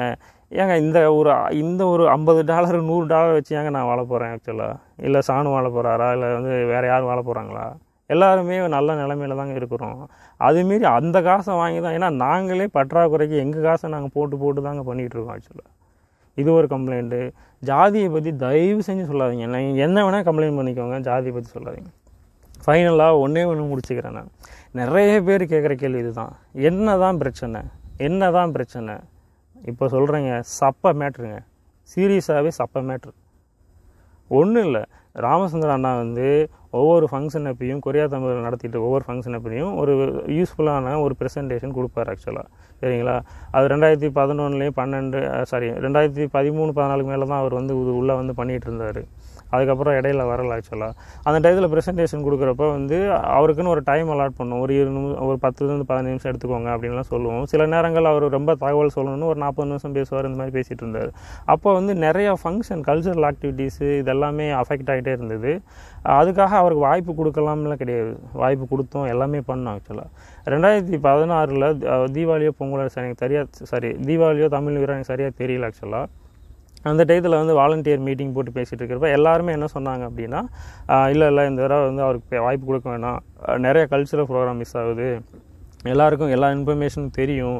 ஏங்க இந்த ஒரு இந்த ஒரு ஐம்பது டாலர் நூறு டாலர் வச்சு ஏங்க நான் வாழ போகிறேன் ஆக்சுவலாக இல்லை சாணு வாழ போகிறாரா இல்லை வந்து வேறு யாரும் வாழ போகிறாங்களா எல்லாருமே நல்ல நிலமையில தாங்க இருக்கிறோம். அதுமாரி அந்த காசை வாங்கி தான் ஏன்னா நாங்களே பற்றாக்குறைக்கு எங்கள் காசை நாங்கள் போட்டு போட்டு தாங்க பண்ணிகிட்டு இருக்கோம் ஆக்சுவலாக இது ஒரு கம்ப்ளைண்ட்டு ஜாதியை பற்றி தயவு செஞ்சு சொல்லாதீங்க. நீங்கள் என்ன வேணால் கம்ப்ளைண்ட் பண்ணிக்கோங்க ஜாதியை பற்றி சொல்லாதீங்க. ஃபைனலாக ஒன்றே ஒன்று முடிச்சுக்கிறேன் நான். நிறைய பேர் கேட்குற கேள்வி இதுதான். என்ன தான் பிரச்சனை? என்ன தான் பிரச்சனை? இப்போ சொல்கிறேங்க சப்ப மேட்ருங்க சீரியஸாகவே சப்ப மேட்ரு ஒன்றும் இல்லை. ராமச்சந்திரன் அண்ணா வந்து ஒவ்வொரு ஃபங்க்ஷன் அப்பையும் கொரியா தமிழ் நடத்திட்டு ஒவ்வொரு ஃபங்க்ஷன் அப்பையும் ஒரு யூஸ்ஃபுல்லான ஒரு ப்ரெசன்டேஷன் கொடுப்பார் ஆக்சுவலாக சரிங்களா? அது ரெண்டாயிரத்தி பதினொன்றுலேயும் பன்னெண்டு சாரி ரெண்டாயிரத்தி பதிமூணு பதினாலுக்கு மேலே தான் அவர் வந்து இது உள்ளே வந்து பண்ணிகிட்டு இருந்தார். அதுக்கப்புறம் இடையில வரல ஆக்சுவலாக அந்த டயத்தில் ப்ரெசன்டேஷன் கொடுக்குறப்ப வந்து அவருக்குன்னு ஒரு டைம் அலாட் பண்ணும். ஒரு இரு நிமிஷம் ஒரு பத்துலேருந்து பதினஞ்சு நிமிஷம் எடுத்துக்கோங்க அப்படின்லாம் சொல்லுவோம். சில நேரங்கள் அவர் ரொம்ப தகவல் சொல்லணும்னு ஒரு நாற்பது நிமிஷம் பேசுவார் இந்த மாதிரி பேசிகிட்டு இருந்தார். அப்போ வந்து நிறையா ஃபங்க்ஷன் கல்ச்சரல் ஆக்டிவிட்டீஸு இதெல்லாமே அஃபெக்ட் ஆகிட்டே இருந்தது. அதுக்காக அவருக்கு வாய்ப்பு கொடுக்கலாம்லாம் கிடையாது. வாய்ப்பு கொடுத்தோம் எல்லாமே பண்ணோம் ஆக்சுவலாக ரெண்டாயிரத்தி பதினாறில் தீபாவளியோ பொங்கலோ சரி எனக்கு சரியாக சாரி தீபாவளியோ தமிழ் வீரோ எனக்கு சரியாக தெரியல ஆக்சுவலாக அந்த டயத்தில் வந்து வாலண்டியர் மீட்டிங் போட்டு பேசிகிட்டு இருக்கிறப்ப எல்லாருமே என்ன சொன்னாங்க அப்படின்னா இல்லை இல்லை இந்த தடவை வந்து அவருக்கு வாய்ப்பு கொடுக்க வேணாம். நிறைய கல்ச்சுரல் ப்ரோக்ராம் மிஸ் ஆகுது. எல்லாருக்கும் எல்லா இன்ஃபர்மேஷனும் தெரியும்.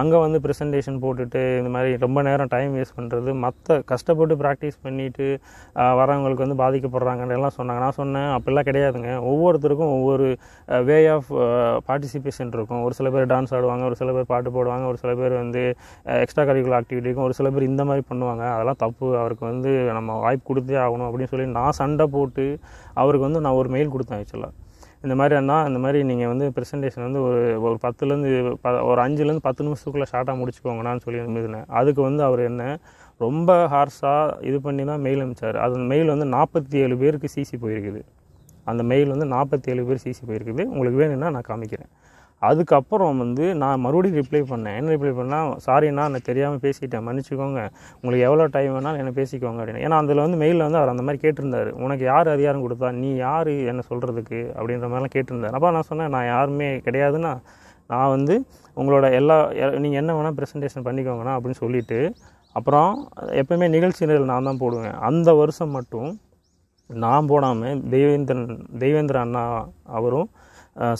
அங்கே வந்து ப்ரெசன்டேஷன் போட்டுட்டு இந்த மாதிரி ரொம்ப நேரம் டைம் வேஸ்ட் பண்ணுறது மற்ற கஷ்டப்பட்டு ப்ராக்டிஸ் பண்ணிவிட்டு வரவங்களுக்கு வந்து பாதிக்கப்படுறாங்கன்னு எல்லாம் சொன்னாங்க. நான் சொன்னேன் அப்படிலாம் கிடையாதுங்க. ஒவ்வொருத்தருக்கும் ஒவ்வொரு வே ஆஃப் பார்ட்டிசிபேஷன் இருக்கும். ஒரு சில பேர் டான்ஸ் ஆடுவாங்க ஒரு சில பேர் பாட்டு போடுவாங்க ஒரு சில பேர் வந்து எக்ஸ்ட்ரா கரிக்குலர் ஆக்டிவிட்டிக்கும் ஒரு சில பேர் இந்த மாதிரி பண்ணுவாங்க. அதெல்லாம் தப்பு. அவருக்கு வந்து நம்ம வாய்ப்பு கொடுத்தே ஆகணும் அப்படின்னு சொல்லி நான் சண்டை போட்டு அவருக்கு வந்து நான் ஒரு மெயில் கொடுத்தேன் ஆக்சுவலாக இந்த மாதிரி அண்ணா இந்த மாதிரி நீங்கள் வந்து ப்ரெசன்டேஷன் வந்து ஒரு ஒரு பத்துலேருந்து ப ஒரு அஞ்சுலேருந்து பத்து நிமிஷத்துக்குள்ளே ஷார்ட்டாக முடிச்சுக்கோங்கண்ணான்னு சொல்லி இருந்தேன் அதுக்கு வந்து அவர் என்ன ரொம்ப ஹார்ஸாக இது பண்ணி தான் மெயில் அனுப்பிச்சார். அது மெயில் வந்து நாற்பத்தி ஏழு பேருக்கு சிசி போயிருக்குது. அந்த மெயில் வந்து நாற்பத்தி ஏழு பேர் சிசி போயிருக்குது. உங்களுக்கு வேணும்னா நான் காமிக்கிறேன். அதுக்கப்புறம் வந்து நான் மறுபடியும் ரிப்ளை பண்ணேன். என்ன ரிப்ளை பண்ணால் சாரிண்ணா நான் தெரியாமல் பேசிட்டேன். மன்னிச்சுக்கோங்க. உங்களுக்கு எவ்வளோ டைம் வேணாலும் என்னை பேசிக்கோங்க அப்படின்னு. ஏன்னா அதில் வந்து மெயிலில் வந்து அவர் அந்த மாதிரி கேட்டிருந்தார். உனக்கு யார் அதிகாரம் கொடுத்தா? நீ யார்? என்ன சொல்கிறதுக்கு அப்படின்ற மாதிரிலாம் கேட்டிருந்தார். அப்போ நான் சொன்னேன் நான் யாருமே கிடையாதுன்னா நான் வந்து உங்களோட எல்லா நீங்கள் என்ன வேணால் ப்ரெசன்டேஷன் பண்ணிக்கோங்கண்ணா அப்படின்னு சொல்லிவிட்டு அப்புறம் எப்பவுமே நிகழ்ச்சி நிரல் நான் தான் போடுவேன். அந்த வருஷம் மட்டும் நான் போடாமல் தெய்வேந்திரன் தெய்வேந்திர அண்ணா அவரும்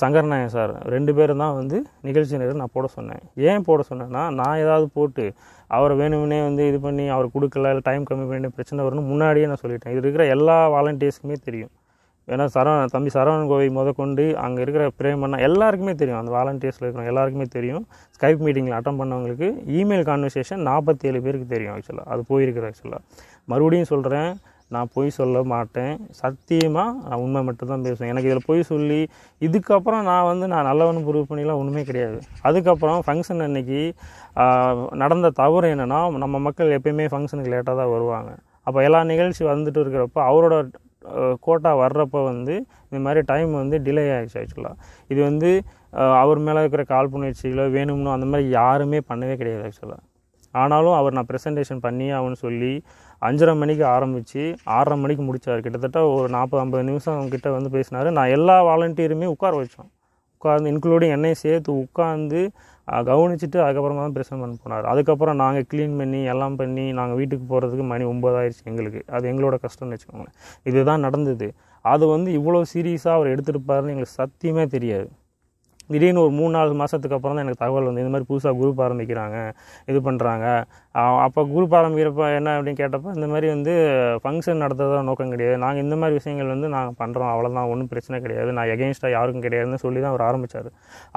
சங்கரநாயன் சார் ரெண்டு பேரும் தான் வந்து நிகழ்ச்சி நேரம் நான் போட சொன்னேன். ஏன் போட சொன்னேன்னா நான் ஏதாவது போட்டு அவரை வேணும்னே வந்து இது பண்ணி அவர் கொடுக்கல இல்லை டைம் கம்மி பண்ணி பிரச்சனை வரும்னு முன்னாடியே நான் சொல்லிட்டேன். இது இருக்கிற எல்லா வாலண்டியர்ஸ்க்குமே தெரியும். ஏன்னா சரவணன் தம்பி சரவணன் கோவை கொண்டு அங்கே இருக்கிற பிரேமண்ணா எல்லாருக்குமே தெரியும். அந்த வாலண்டியர்ஸில் இருக்கிற எல்லாருக்குமே தெரியும். ஸ்கைப் மீட்டிங்கில் அட்டன் பண்ணவங்களுக்கு இமெயில் கான்வர்சேஷன் நாற்பத்தி ஏழு பேருக்கு தெரியும் ஆக்சுவலாக அது போயிருக்குது ஆக்சுவலாக மறுபடியும் சொல்கிறேன் நான் பொய் சொல்ல மாட்டேன். சத்தியமாக நான் உண்மை மட்டும்தான் பேசுவேன். எனக்கு இதில் பொய் சொல்லி இதுக்கப்புறம் நான் வந்து நான் நல்லவனு ப்ரூவ் பண்ணிலாம் ஒன்றுமே கிடையாது. அதுக்கப்புறம் ஃபங்க்ஷன் அன்னைக்கு நடந்த தவறு என்னென்னா நம்ம மக்கள் எப்பயுமே ஃபங்க்ஷனுக்கு லேட்டாக தான் வருவாங்க. அப்போ எல்லா நிகழ்ச்சி வந்துட்டு இருக்கிறப்ப அவரோட கோட்டா வர்றப்ப வந்து இந்த மாதிரி டைம் வந்து டிலே ஆகிடுச்சு ஆக்சுவலாக இது வந்து அவர் மேலே இருக்கிற காழ்ப்புணர்ச்சிகளோ வேணும்னோ அந்த மாதிரி யாருமே பண்ணவே கிடையாது ஆக்சுவலாக ஆனாலும் அவர் நான் ப்ரெசன்டேஷன் பண்ணி அவனு சொல்லி அஞ்சரை மணிக்கு ஆரம்பித்து ஆறரை மணிக்கு முடித்தார் கிட்டத்தட்ட ஒரு நாற்பது ஐம்பது நிமிஷம் கிட்ட வந்து பேசினார். நான் எல்லா வாலண்டியருமே உட்கார வச்சோம். உட்காந்து இன்க்ளூடிங் என்னையும் சேர்த்து உட்காந்து கவனிச்சுட்டு அதுக்கப்புறமா தான் ப்ரெசென்ட் பண்ண போனார். அதுக்கப்புறம் நாங்கள் க்ளீன் பண்ணி எல்லாம் பண்ணி நாங்கள் வீட்டுக்கு போகிறதுக்கு மணி ஒம்பதாயிருச்சு எங்களுக்கு. அது எங்களோட கஷ்டம்னு வச்சுக்கோங்களேன். இதுதான் நடந்தது. அது வந்து இவ்வளோ சீரியஸாக அவர் எடுத்துருப்பாருன்னு எங்களுக்கு சத்தியமே தெரியாது. திடீர்னு ஒரு மூணு நாலு மாதத்துக்கு அப்புறம் தான் எனக்கு தகவல் வந்து இந்த மாதிரி புதுசாக குரூப் ஆரம்பிக்கிறாங்க இது பண்ணுறாங்க அப்போ குரூப் ஆரம்பிக்கிறப்ப என்ன அப்படின்னு கேட்டப்போ இந்த மாதிரி வந்து ஃபங்க்ஷன் நடத்துறதா நோக்கம் கிடையாது. நாங்கள் இந்த மாதிரி விஷயங்கள் வந்து நாங்கள் பண்ணுறோம் அவ்வளோதான் ஒன்றும் பிரச்சனை கிடையாது. நான் எகெயின்ஸ்டாக யாருக்கும் கிடையாதுன்னு சொல்லி தான் அவர் ஆரம்பித்தார்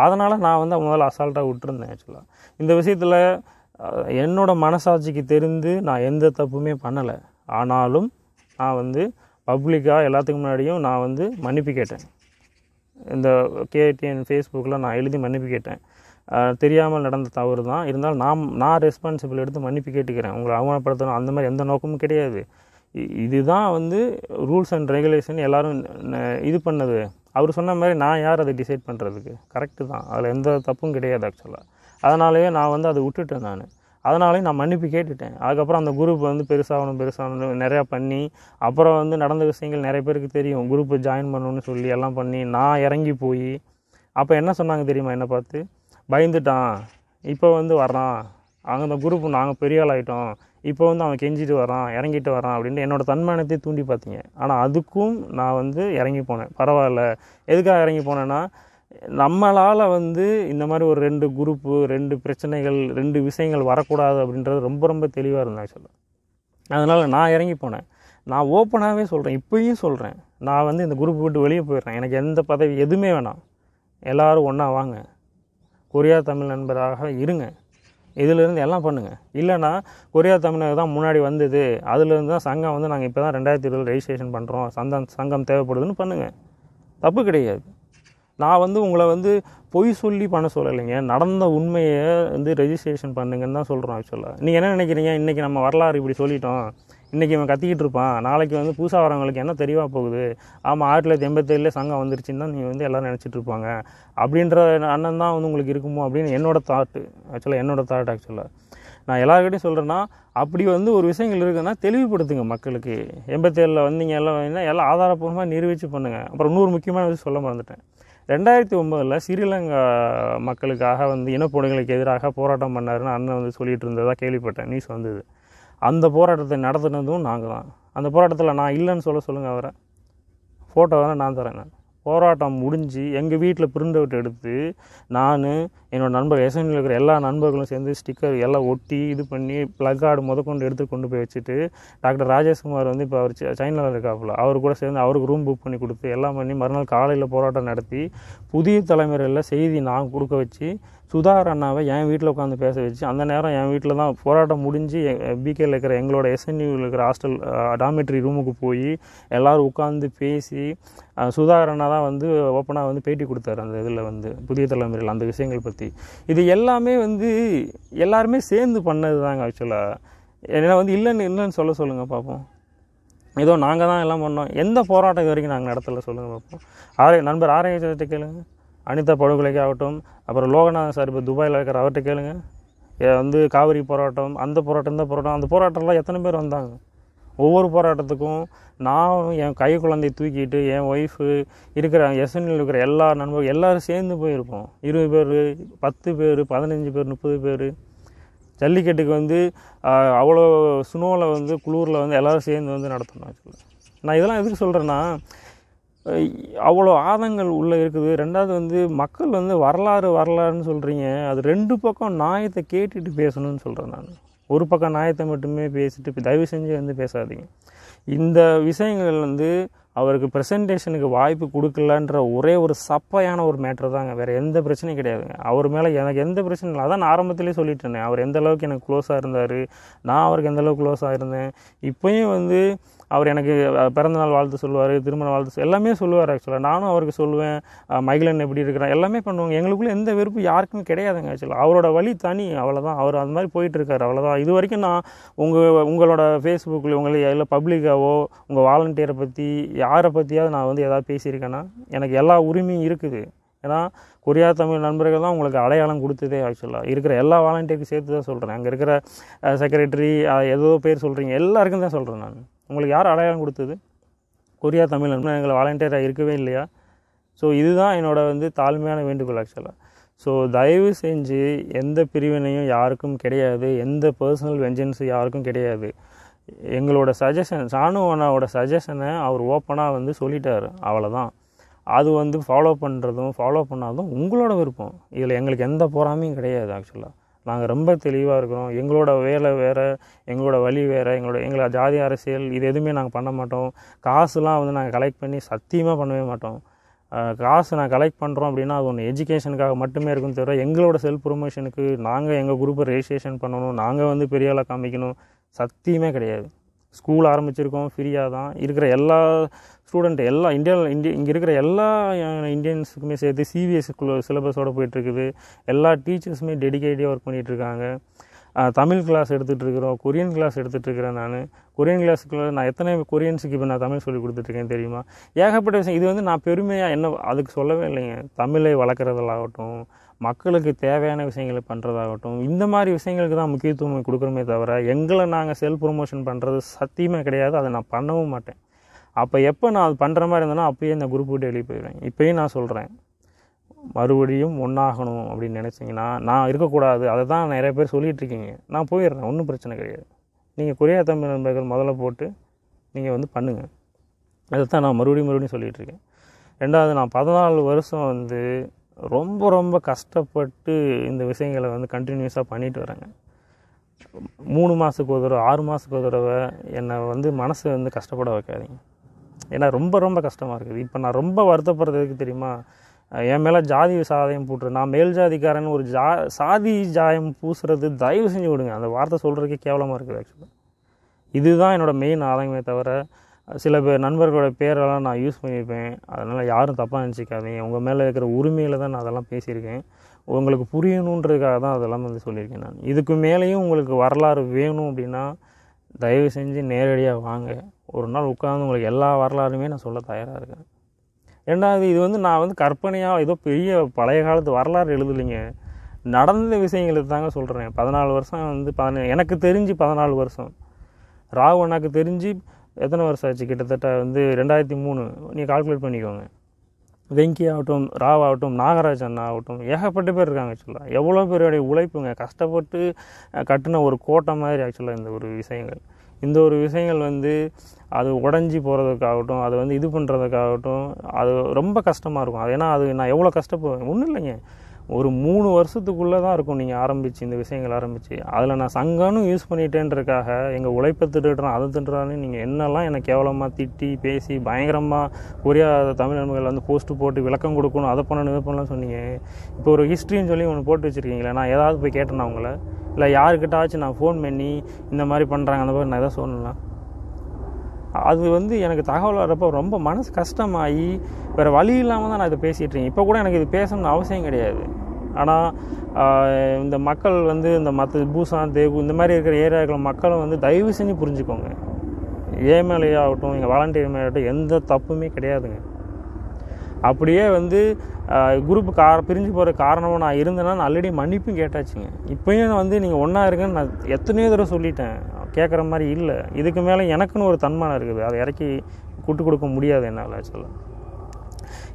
அதனால் நான் வந்து முதல்ல அசால்ட்டாக விட்டுருந்தேன் ஆக்சுவலாக இந்த விஷயத்தில் என்னோடய என்னோட மனசாட்சிக்கு தெரிந்து நான் எந்த தப்புமே பண்ணலை. ஆனாலும் நான் வந்து பப்ளிக்காக எல்லாத்துக்கு முன்னாடியும் நான் வந்து மன்னிப்பு கேட்டேன். இந்த கேடிஎன் ஃபேஸ்புக்கில் நான் எழுதி மன்னிப்பு கேட்டேன். தெரியாமல் நடந்த தவறு தான் இருந்தாலும் நான் நான் ரெஸ்பான்சிபிள் எடுத்து மன்னிப்பு கேட்டுக்கிறேன். உங்களை அவமானப்படுத்தணும் அந்த மாதிரி எந்த நோக்கமும் கிடையாது. இதுதான் வந்து ரூல்ஸ் அண்ட் ரெகுலேஷன் எல்லாரும் இது பண்ணது. அவர் சொன்ன மாதிரி நான் யார் அதை டிசைட் பண்ணுறதுக்கு கரெக்டு தான். அதில் எந்த தப்பும் கிடையாது ஆக்சுவலாக அதனாலேயே நான் வந்து அதை விட்டுட்டேன் நான். அதனாலே நான் மன்னிப்பு கேட்டுட்டேன். அதுக்கப்புறம் அந்த குரூப் வந்து பெருசாகணும் பெருசாகணும் நிறையா பண்ணி அப்புறம் வந்து நடந்த விஷயங்கள் நிறைய பேருக்கு தெரியும். குரூப்பை ஜாயின் பண்ணணும்னு சொல்லி எல்லாம் பண்ணி நான் இறங்கி போய் அப்போ என்ன சொன்னாங்க தெரியுமா என்னை பார்த்து? பயந்துட்டான். இப்போ வந்து வரான் அங்கே அந்த குரூப் நாங்கள் பெரிய ஆள் இப்போ வந்து அவன் கெஞ்சிட்டு வரான் இறங்கிட்டு வரான் அப்படின்ட்டு என்னோட தன்மானத்தை தூண்டி பார்த்தீங்க. ஆனால் அதுக்கும் நான் வந்து இறங்கி போனேன். பரவாயில்ல. எதுக்காக இறங்கி போனேன்னா நம்மளால் வந்து இந்த மாதிரி ஒரு ரெண்டு குரூப்பு ரெண்டு பிரச்சனைகள் ரெண்டு விஷயங்கள் வரக்கூடாது அப்படின்றது ரொம்ப ரொம்ப தெளிவாக இருந்தேன் ஆக்சுவலாக அதனால் நான் இறங்கி போனேன். நான் ஓப்பனாகவே சொல்கிறேன் இப்பயும் சொல்கிறேன் நான் வந்து இந்த குரூப் விட்டு வெளியே போயிடுறேன். எனக்கு எந்த பதவி எதுவுமே வேணாம். எல்லோரும் ஒன்றா வாங்க. கொரியா தமிழ் நண்பராக இருங்க. இதிலேருந்து எல்லாம் பண்ணுங்கள் இல்லைன்னா கொரியா தமிழர் தான் முன்னாடி வந்தது. அதுலேருந்து தான் சங்கம் வந்து நாங்கள் இப்போ தான் ரெண்டாயிரத்தி இருபது ரெஜிஸ்ட்ரேஷன் பண்ணுறோம் சங்கம் சங்கம் தேவைப்படுதுன்னு பண்ணுங்கள் தப்பு கிடையாது. நான் வந்து உங்களை வந்து பொய் சொல்லி பண்ண சொல்லலைங்க. நடந்த உண்மையை வந்து ரெஜிஸ்ட்ரேஷன் பண்ணுங்கன்னு தான் சொல்கிறோம் ஆக்சுவலாக நீங்கள் என்ன நினைக்கிறீங்க? இன்றைக்கி நம்ம வரலாறு இப்படி சொல்லிட்டோம். இன்றைக்கி இவன் கத்திக்கிட்டு இருப்பான். நாளைக்கு வந்து புதுசாக வரவங்களுக்கு என்ன தெரியவா போகுது? ஆமாம் ஆயிரத்தி தொள்ளாயிரத்தி எண்பத்தேழுல சங்கம் வந்துருச்சுன்னு தான் நீங்கள் வந்து எல்லோரும் நினச்சிட்டு இருப்பாங்க. அப்படின்ற அண்ணன் தான் வந்து உங்களுக்கு இருக்குமோ அப்படின்னு என்னோடய தாட்டு ஆக்சுவலாக என்னோடய தாட் ஆக்சுவலாக நான் எல்லாருக்கிட்டையும் சொல்கிறேன்னா அப்படி வந்து ஒரு விஷயங்கள் இருக்குதுன்னா தெளிவுபடுத்துங்க மக்களுக்கு. எண்பத்தேழில் வந்தீங்க எல்லாம் வந்தீங்கன்னா எல்லாம் ஆதாரப்பூர்வமாக நிரூபித்து பண்ணுங்கள் அப்புறம் இன்னொரு முக்கியமான விஷயம் சொல்ல மறந்துட்டேன். ரெண்டாயிரத்தி ஒம்பதில் ஸ்ரீலங்கா மக்களுக்காக வந்து இனப்படுகொலைக்கு எதிராக போராட்டம் பண்ணாருன்னு அண்ணன் வந்து சொல்லிட்டு இருந்ததாக கேள்விப்பட்டேன். நியூஸ் வந்தது. அந்த போராட்டத்தை நடத்துனதும் நாங்கள் தான் அந்த போராட்டத்தில் நான் இல்லைன்னு சொல்ல சொல்லுங்கள் அவரை. ஃபோட்டோ வேணால் நான் தரேன் நான். போராட்டம் முடிஞ்சு எங்கள் வீட்டில் பிரிண்ட் அவுட் எடுத்து நான் என்னோடய நண்பர் எஸ்என்ல இருக்கிற எல்லா நண்பர்களும் சேர்ந்து ஸ்டிக்கர் எல்லாம் ஒட்டி இது பண்ணி ப்ளக்கார்டு முதற்கொண்டு எடுத்து கொண்டு போய் வச்சுட்டு டாக்டர் ராஜேஷ்குமார் வந்து இப்போ அவர் சைனாவில் இருக்காப்புல அவர் கூட சேர்ந்து அவருக்கு ரூம் புக் பண்ணி கொடுத்து எல்லாம் பண்ணி மறுநாள் காலையில் போராட்டம் நடத்தி புதிய தலைமுறையில் செய்தி நான் கொடுக்க வச்சு சுதாகர் அண்ணாவை என் வீட்டில் உட்காந்து பேச வச்சு அந்த நேரம் என் வீட்டில் தான் போராட்டம் முடிஞ்சு பிகேல இருக்கிற எங்களோட எஸ்என்யூவில் இருக்கிற ஹாஸ்டல் டாமெட்ரி ரூமுக்கு போய் எல்லோரும் உட்காந்து பேசி சுதாகர் அண்ணா தான் வந்து ஓப்பனாக வந்து பேட்டி கொடுத்தாரு அந்த இதில் வந்து புதிய தலைமுறையில் அந்த விஷயங்கள் பற்றி இது எல்லாமே வந்து எல்லாருமே சேர்ந்து பண்ணது தாங்க ஆக்சுவலாக என்ன வந்து இல்லைன்னு இல்லைன்னு சொல்ல சொல்லுங்கள் பார்ப்போம். ஏதோ நாங்கள் தான் எல்லாம் பண்ணோம். எந்த போராட்டம் இது வரைக்கும் நாங்கள் நடத்தலை சொல்லுங்கள் பார்ப்போம். ஆரே நண்பர் ஆரோக்கியத்தை கேளுங்க. அனிதா படுகொலைக்கு ஆகட்டும் அப்புறம் லோகநாதன் சார் இப்போ துபாயில் இருக்கிற அவர்கிட்ட கேளுங்க. வந்து காவிரி போராட்டம் அந்த போராட்டம் இந்த போராட்டம் அந்த போராட்டம்லாம் எத்தனை பேர் வந்தாங்க? ஒவ்வொரு போராட்டத்துக்கும் நான் என் கை குழந்தையை தூக்கிட்டு என் ஒய்ஃபு இருக்கிற எஸ்என்எல் இருக்கிற எல்லா நண்பர்கள் எல்லாரும் சேர்ந்து போயிருப்போம். இருபது பேர் பத்து பேர் பதினஞ்சு பேர் முப்பது பேர். ஜல்லிக்கட்டுக்கு வந்து அவ்வளோ ஸ்னோவில் வந்து குளூரில் வந்து எல்லோரும் சேர்ந்து வந்து நடத்தணும் நான் இதெல்லாம் எதுக்கு சொல்கிறேன்னா அவ்வளோ ஆதங்கள் உள்ளே இருக்குது. ரெண்டாவது வந்து மக்கள் வந்து வரலாறு வரலாறுன்னு சொல்கிறீங்க அது ரெண்டு பக்கம் நியாயத்தை கேட்டுட்டு பேசணும்னு சொல்கிறேன் நான். ஒரு பக்கம் நியாயத்தை மட்டுமே பேசிட்டு தயவு செஞ்சு வந்து பேசாதீங்க. இந்த விஷயங்கள் வந்து அவருக்கு ப்ரெசன்டேஷனுக்கு வாய்ப்பு கொடுக்கலன்ற ஒரே ஒரு சப்பையான ஒரு மேட்ரு தாங்க. வேறு எந்த பிரச்சனையும் கிடையாதுங்க. அவர் மேலே எனக்கு எந்த பிரச்சனையும் இல்லை. அதான் நான் ஆரம்பத்திலே சொல்லிட்டேனே அவர் எந்த அளவுக்கு எனக்கு க்ளோஸாக இருந்தார் நான் அவருக்கு எந்த அளவுக்கு க்ளோஸாக இருந்தேன். இப்போயும் வந்து அவர் எனக்கு பிறந்தநாள் வாழ்த்து சொல்லுவார் திருமண வாழ்த்து எல்லாமே சொல்லுவார் ஆக்சுவலாக நானும் அவருக்கு சொல்லுவேன் மைகிலன் எப்படி இருக்கிறான் எல்லாமே பண்ணுவாங்க. எங்களுக்குள்ளே எந்த வெறுப்பு யாருக்குமே கிடையாதுங்க ஆக்சுவலாக அவரோட வழி தனி அவ்வளோதான் அவர் அந்த மாதிரி போயிட்டுருக்காரு அவ்வளோதான் இது வரைக்கும் நான் உங்கள் உங்களோட ஃபேஸ்புக்கில் உங்களை இல்லை பப்ளிக்காவோ உங்கள் வாலண்டியரை பற்றி யாரை பற்றியாவது நான் வந்து எதாவது பேசியிருக்கேன்னா எனக்கு எல்லா உரிமையும் இருக்குது. ஏன்னா கொரியா தமிழ் நண்பர்கள் தான் உங்களுக்கு அடையாளம் கொடுத்ததே ஆக்சுவலாக இருக்கிற எல்லா வாலண்டியருக்கு சேர்த்து தான் சொல்கிறேன் அங்கே இருக்கிற செக்ரட்டரி ஏதோ பேர் சொல்கிறீங்க எல்லாருக்கும் தான் சொல்கிறேன் நான். உங்களுக்கு யார் அடையாளம் கொடுத்தது? கொரியா தமிழ் நண்பர் எங்களை வாலண்டியராக இருக்கவே இல்லையா? ஸோ இதுதான் என்னோட வந்து தாழ்மையான வேண்டுகோள் ஆக்சுவலாக ஸோ தயவு செஞ்சு எந்த பிரிவினையும் யாருக்கும் கிடையாது எந்த பர்சனல் வெஞ்சன்ஸும் யாருக்கும் கிடையாது. எங்களோட சஜஷன் சானு அண்ணாவோட சஜஷனை அவர் ஓப்பனாக வந்து சொல்லிட்டார். அவ்வளோதான் அது வந்து ஃபாலோ பண்ணுறதும் ஃபாலோ பண்ணாதும் உங்களோட விருப்பம். இதில் எங்களுக்கு எந்த பொறாமையும் கிடையாது ஆக்சுவலாக நாங்கள் ரொம்ப தெளிவாக இருக்கிறோம். எங்களோட வேலை வேறு எங்களோட வழி வேறு எங்களோட எங்களோட ஜாதி அரசியல் இது எதுவுமே நாங்கள் பண்ண மாட்டோம். காசுலாம் வந்து நாங்கள் கலெக்ட் பண்ணி சத்தியமாக பண்ணவே மாட்டோம். காசு நான் கலெக்ட் பண்ணுறோம் அப்படின்னா அது ஒன்று எஜுகேஷனுக்காக மட்டுமே இருக்கும் தவிர எங்களோட செல்ஃப் ப்ரொமோஷனுக்கு நாங்கள் எங்கள் குரூப்பை ரெஜிஸ்ட்ரேஷன் பண்ணணும் நாங்கள் வந்து பெரிய ஆளாக காமிக்கணும் சத்தியமே கிடையாது. ஸ்கூல் ஆரம்பிச்சிருக்கோம் ஃப்ரீயாக தான். இருக்கிற எல்லா ஸ்டூடெண்ட் எல்லா இந்தியாவில் இந்திய இங்கே இருக்கிற எல்லா இந்தியன்ஸுக்குமே சேர்த்து சிபிஎஸ்சி சிலபஸோடு போயிட்டுருக்குது. எல்லா டீச்சர்ஸுமே டெடிக்கேட்டாக ஒர்க் பண்ணிகிட்ருக்காங்க தமிழ் கிளாஸ் எடுத்துகிட்டு இருக்கிறோம் கொரியன் கிளாஸ் எடுத்துகிட்டு இருக்கிறேன் நான். கொரியன் கிளாஸுக்குள்ள நான் எத்தனை கொரியன்ஸுக்கு இப்போ நான் தமிழ் சொல்லி கொடுத்துட்ருக்கேன் தெரியுமா? ஏகப்பட்ட விஷயம். இது வந்து நான் பெருமையாக என்ன அதுக்கு சொல்லவே இல்லைங்க. தமிழை வளர்க்குறதாகட்டும் மக்களுக்கு தேவையான விஷயங்களை பண்ணுறதாகட்டும் இந்த மாதிரி விஷயங்களுக்கு தான் முக்கியத்துவம் கொடுக்குறோமே தவிர எங்களை நாங்கள் செல்ஃப் ப்ரொமோஷன் பண்ணுறது சத்தியமே கிடையாது. அதை நான் பண்ணவும் மாட்டேன். அப்போ எப்போ நான் அது பண்ணுற மாதிரி இருந்தேன்னா அப்போயே இந்த குரூப் விட்டு வெளியே போயிடுவேன் இப்போயும் நான் சொல்கிறேன் மறுபடியும் ஒன்றாகணும் அப்படின்னு நினச்சிங்கன்னா நான் இருக்கக்கூடாது. அதை தான் நிறைய பேர் சொல்லிகிட்ருக்கீங்க நான் போயிடுறேன். ஒன்றும் பிரச்சனை கிடையாது. நீங்கள் கொரியா தமிழ் நண்பர்கள் முதல்ல போட்டு நீங்கள் வந்து பண்ணுங்கள் அதை தான் நான் மறுபடியும் மறுபடியும் சொல்லிகிட்டு இருக்கேன். ரெண்டாவது நான் பதினாலு வருஷம் வந்து ரொம்ப ரொம்ப கஷ்டப்பட்டு இந்த விஷயங்களை வந்து கண்டினியூஸாக பண்ணிட்டு வரேங்க. மூணு மாதத்துக்கு ஒரு தடவை ஆறு மாதத்துக்கு ஒரு தடவை என்னை வந்து மனசு வந்து கஷ்டப்பட வைக்காதீங்க. ஏன்னா ரொம்ப ரொம்ப கஷ்டமாக இருக்குது. இப்போ நான் ரொம்ப வருத்தப்படுறதுக்கு தெரியுமா? என் மேலே ஜாதி சாதயம் போட்டுரு நான் மேல் ஜாதிக்காரன் ஒரு ஜா சாதி ஜாயம் பூசுறது தயவு செஞ்சு விடுங்க. அந்த வார்த்தை சொல்கிறதுக்கே கேவலமாக இருக்குது ஆக்சுவலாக இதுதான் என்னோடய மெயின் ஆதாயமே தவிர சில பேர் நண்பர்களோட பேரெல்லாம் நான் யூஸ் பண்ணியிருப்பேன். அதனால் யாரும் தப்பாக நினச்சிக்காதீங்க. உங்கள் மேலே இருக்கிற உரிமையில் தான் நான் அதெல்லாம் பேசியிருக்கேன். உங்களுக்கு புரியணுன்றதுக்காக தான் அதெல்லாம் வந்து சொல்லியிருக்கேன் நான். இதுக்கு மேலேயும் உங்களுக்கு வரலாறு வேணும் அப்படின்னா தயவு செஞ்சு நேரடியாக வாங்க. ஒரு நாள் உட்காந்து உங்களுக்கு எல்லா வரலாறுமே நான் சொல்ல தயாராக இருக்கேன். ரெண்டாவது இது வந்து நான் வந்து கற்பனையாக ஏதோ பெரிய பழைய காலத்து வரலாறு எழுதலைங்க. நடந்த விஷயங்களை தாங்க சொல்கிறேன் பதினாலு வருஷம் வந்து பதின எனக்கு தெரிஞ்சு பதினாலு வருஷம். ராகு அண்ணாக்கு தெரிஞ்சு எத்தனை வருஷம் ஆச்சு? கிட்டத்தட்ட வந்து ரெண்டாயிரத்தி மூணு. நீங்கள் கால்குலேட் பண்ணிக்கோங்க. வெங்கி ஆகட்டும் ராவ் ஆகட்டும் நாகராஜ் அண்ணா ஆகட்டும் ஏகப்பட்ட பேர் இருக்காங்க ஆக்சுவலாக எவ்வளோ பேருடைய உழைப்புங்க. கஷ்டப்பட்டு கட்டின ஒரு கோட்டை மாதிரி ஆக்சுவலாக இந்த ஒரு விஷயங்கள். இந்த ஒரு விஷயங்கள் வந்து அது உடஞ்சி போகிறதுக்காகட்டும் அதை வந்து இது பண்ணுறதுக்காகட்டும் அது ரொம்ப கஷ்டமாக இருக்கும். அது ஏன்னா அது நான் எவ்வளோ கஷ்டப்படுவேன்? ஒன்றும் இல்லைங்க. ஒரு மூணு வருஷத்துக்குள்ளே தான் இருக்கும் நீங்கள் ஆரம்பிச்சு இந்த விஷயங்கள் ஆரம்பித்து அதில் நான் சங்கம்னு யூஸ் பண்ணிட்டேன்றக்காக எங்கள் உழைப்பை திட்டுறேன் அதை திட்டுறான்னு நீங்கள் என்னெல்லாம் என்னை கேவலமாக திட்டி பேசி பயங்கரமாக கொரியா தமிழ் நண்பர்கள் வந்து போஸ்ட்டு போட்டு விளக்கம் கொடுக்கணும் அதை பண்ணணும் இதை பண்ணலாம் சொன்னீங்க. இப்போ ஒரு ஹிஸ்ட்ரின்னு சொல்லி ஒன்று போட்டு வச்சுருக்கீங்களே நான் ஏதாவது போய் கேட்டேன்னா உங்களை? இல்லை யாருக்கிட்டாச்சும் நான் ஃபோன் பண்ணி இந்த மாதிரி பண்ணுறாங்க அந்த மாதிரி நான் எதாவது சொல்லலாம் அது வந்து எனக்கு தகவல் வரப்போ ரொம்ப மனசு கஷ்டமாகி வேறு வழி இல்லாமல் தான் நான் இதை பேசிகிட்டு இருக்கேன். இப்போ கூட எனக்கு இது பேசணும்னு அவசியம் கிடையாது. ஆனால் இந்த மக்கள் வந்து இந்த மற்ற பூசான் தேவு இந்த மாதிரி இருக்கிற ஏரியாக்கள் மக்களும் வந்து தயவு செஞ்சு புரிஞ்சுக்கோங்க. ஏமேலே ஆகட்டும் எங்கள் வாலண்டியர் மேலாகட்டும் எந்த தப்புமே கிடையாதுங்க. அப்படியே வந்து குரூப்பு கார பிரிஞ்சு போகிற காரணமாக நான் இருந்தேன்னா நான் ஆல்ரெடி மன்னிப்பும் கேட்டாச்சுங்க. இப்போயும் வந்து நீங்கள் ஒன்றா இருக்குன்னு நான் எத்தனையோ தடவை சொல்லிட்டேன். கேட்குற மாதிரி இல்லை. இதுக்கு மேலே எனக்குன்னு ஒரு தன்மானம் இருக்குது. அதை இறக்கி கூட்டு கொடுக்க முடியாது என்னால் ஆக்சுவலாக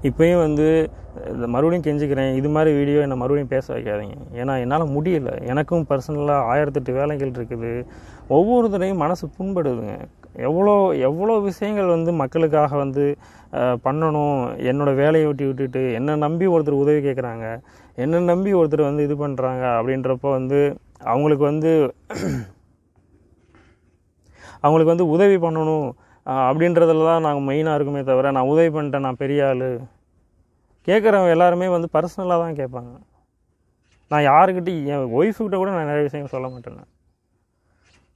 இப்போயும் வந்து இந்த மறுபடியும் கெஞ்சிக்கிறேன். இது மாதிரி வீடியோ என்னை மறுபடியும் பேச வைக்காதீங்க. ஏன்னா என்னால் முடியல. எனக்கும் பர்சனலாக ஆயிரத்தெட்டு வேலைகள் இருக்குது. ஒவ்வொருத்தரையும் மனசு புண்படுதுங்க. எவ்வளோ எவ்வளோ விஷயங்கள் வந்து மக்களுக்காக வந்து பண்ணணும். என்னோட வேலையை ஒட்டி விட்டுட்டு என்னை நம்பி ஒருத்தர் உதவி கேட்குறாங்க என்னை நம்பி ஒருத்தர் வந்து இது பண்ணுறாங்க அப்படின்றப்போ வந்து அவங்களுக்கு வந்து அவங்களுக்கு வந்து உதவி பண்ணணும் அப்படின்றதுல தான் நாங்கள் மெயினாக இருக்குமே தவிர நான் உதவி பண்ணிட்டேன் நான் பெரிய ஆள். கேட்குறவங்க எல்லாருமே வந்து பர்சனலாக தான் கேட்பாங்க. நான் யாருக்கிட்டையும் என் ஒய்ஃபுக்கிட்ட கூட நான் நிறைய விஷயங்கள் சொல்ல மாட்டேன்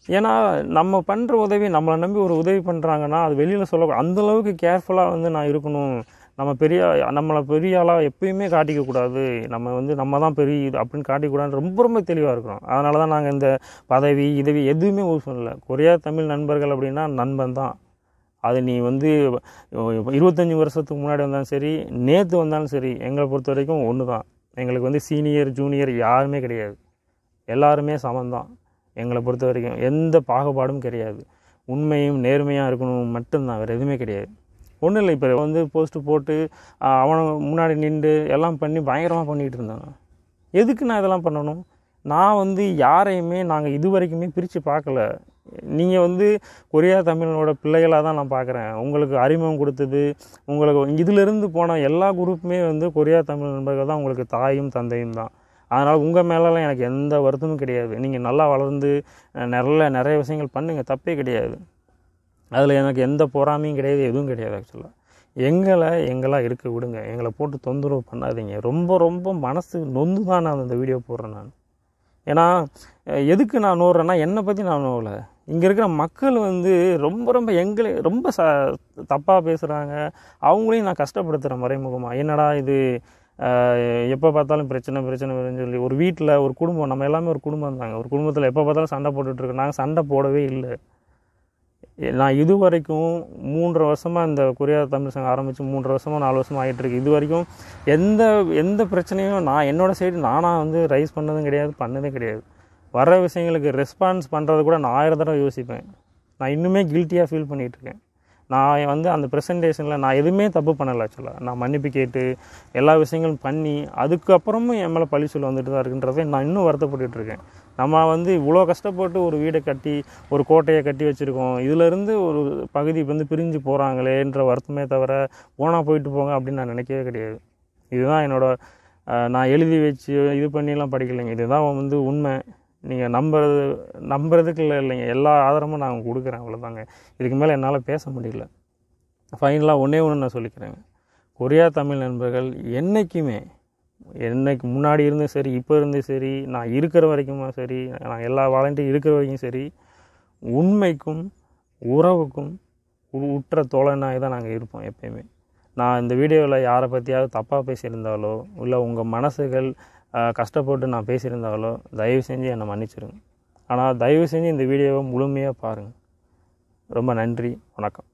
ஏன்னா நம்ம பண்ணுற உதவி நம்மளை நம்பி ஒரு உதவி பண்ணுறாங்கன்னா அது வெளியில் சொல்ல அந்த அளவுக்கு கேர்ஃபுல்லாக வந்து நான் இருக்கணும். நம்ம பெரிய நம்மளை பெரிய ஆளாக எப்பயுமே காட்டிக்கக்கூடாது நம்ம வந்து நம்ம தான் பெரிய இது அப்படின்னு காட்டிக்கூடாதுன்னு ரொம்ப ரொம்ப தெளிவாக இருக்கிறோம். அதனால தான் நாங்கள் இந்த பதவி இதவி எதுவுமே யூஸ் சொல்லலை கொரியா தமிழ் நண்பர்கள் அப்படின்னா நண்பன் தான். அது நீ வந்து இருபத்தஞ்சி வருஷத்துக்கு முன்னாடி வந்தாலும் சரி நேற்று வந்தாலும் சரி எங்களை பொறுத்த வரைக்கும் ஒன்று தான். எங்களுக்கு வந்து சீனியர் ஜூனியர் யாருமே கிடையாது. எல்லாருமே சமந்தான் எங்களை பொறுத்த வரைக்கும் எந்த பாகுபாடும் கிடையாது. உண்மையும் நேர்மையாக இருக்கணும் மட்டும்தான். வேறு எதுவுமே கிடையாது. ஒன்றும் இல்லை இப்போ வந்து போஸ்ட்டு போட்டு அவனை முன்னாடி நின்று எல்லாம் பண்ணி பயங்கரமாக பண்ணிகிட்டு இருந்தாங்க. எதுக்கு நான் இதெல்லாம் பண்ணணும்? நான் வந்து யாரையுமே நாங்கள் இது வரைக்குமே பிரித்து பார்க்கல நீங்கள் வந்து கொரியா தமிழனோட பிள்ளைகளாக தான் நான் பார்க்குறேன் உங்களுக்கு அறிமுகம் கொடுத்தது உங்களுக்கு இதிலிருந்து போன எல்லா குரூப்புமே வந்து கொரியா தமிழ் நண்பர்கள் தான். உங்களுக்கு தாயும் தந்தையும் தான். அதனால் உங்கள் மேலெலாம் எனக்கு எந்த வருத்தமும் கிடையாது. நீங்கள் நல்லா வளர்ந்து நிறைய நிறைய விஷயங்கள் பண்ணுங்கள் தப்பே கிடையாது. அதில் எனக்கு எந்த பொறாமையும் கிடையாது எதுவும் கிடையாது ஆக்சுவலாக எங்களை எங்களாக இருக்க விடுங்க. எங்களை போட்டு தொந்தரவு பண்ணாதீங்க. ரொம்ப ரொம்ப மனசு நொந்து தான் நான் அந்த வீடியோ போடுறேன் நான். ஏன்னா எதுக்கு நான் நோடுறேன்னா என்னை பற்றி நான் நோவலை இங்கே இருக்கிற மக்கள் வந்து ரொம்ப ரொம்ப எங்களை ரொம்ப ச தப்பாக பேசுகிறாங்க அவங்களையும் நான் கஷ்டப்படுத்துகிறேன் மறைமுகமாக என்னடா இது? எப்போ பார்த்தாலும் பிரச்சனை பிரச்சனை பிரச்சனைன்னு சொல்லி. ஒரு வீட்டில் ஒரு குடும்பம் நம்ம எல்லாமே ஒரு குடும்பம் தாங்க. ஒரு குடும்பத்தில் எப்போ பார்த்தாலும் சண்டை போட்டுட்டு நாங்கள் சண்டை போடவே இல்லை. நான் இது வரைக்கும் மூன்று வருஷமாக இந்த கொரியா தமிழ் சங்கம் ஆரம்பித்து மூன்று வருஷமாக நாலு வருஷமாக ஆகிட்டுருக்கு இது வரைக்கும் எந்த எந்த பிரச்சனையும் நான் என்னோட சைடு நானாக வந்து ரைஸ் பண்ணதும் கிடையாது பண்ணதும் கிடையாது. வர விஷயங்களுக்கு ரெஸ்பான்ஸ் பண்ணுறது கூட நான் ஆயிரம் தடவை யோசிப்பேன். நான் இன்னுமே கில்ட்டியாக ஃபீல் பண்ணிகிட்ருக்கேன் நான் வந்து அந்த ப்ரெசன்டேஷனில் நான் எதுவுமே தப்பு பண்ணலை ஆக்சுவலாக நான் மன்னிப்பு கேட்டு எல்லா விஷயங்களும் பண்ணி அதுக்கப்புறமும் என் மேலே பழி சொல்லி வந்துட்டு தான் இருக்குன்றதை நான் இன்னும் வருத்தப்பட்டுட்டு இருக்கேன். நம்ம வந்து இவ்வளோ கஷ்டப்பட்டு ஒரு வீடை கட்டி ஒரு கோட்டையை கட்டி வச்சுருக்கோம். இதிலேருந்து ஒரு பகுதி வந்து பிரிஞ்சு போகிறாங்களேன்ற வருத்தமே தவிர போனால் போயிட்டு போங்க அப்படின்னு நான் நினைக்கவே கிடையாது. இதுதான் என்னோடய நான் எழுதி வச்சு இது பண்ணிலாம் படிக்கலைங்க. இதுதான் வந்து உண்மை. நீங்கள் நம்புறது நம்புறதுக்கு இல்லை இல்லைங்க. எல்லா ஆதாரமும் நான் கொடுக்குறேன் அவ்வளோதாங்க இதுக்கு மேலே என்னால் பேச முடியல. ஃபைனலாக ஒன்றே ஒன்று நான் சொல்லிக்கிறேங்க. கொரியா தமிழ் நண்பர்கள் என்றைக்குமே என்னைக்கு முன்னாடி இருந்தும் சரி இப்போ இருந்தும் சரி நான் இருக்கிற வரைக்குமா சரி நான் எல்லா வாலண்டியும் இருக்கிற வரைக்கும் சரி உண்மைக்கும் உறவுக்கும் உ- உற்ற தோழனாக தான் நாங்கள் இருப்போம் எப்பயுமே. நான் இந்த வீடியோவில் யாரை பற்றியாவது தப்பாக பேசியிருந்தாலோ இல்லை உங்கள் மனசுகள் கஷ்டப்பட்டு நான் பேசியிருந்தாலோ தயவு செஞ்சு என்னை மன்னிச்சிருங்க. ஆனால் தயவு செஞ்சு இந்த வீடியோவை முழுமையாக பாருங்கள் ரொம்ப நன்றி வணக்கம்.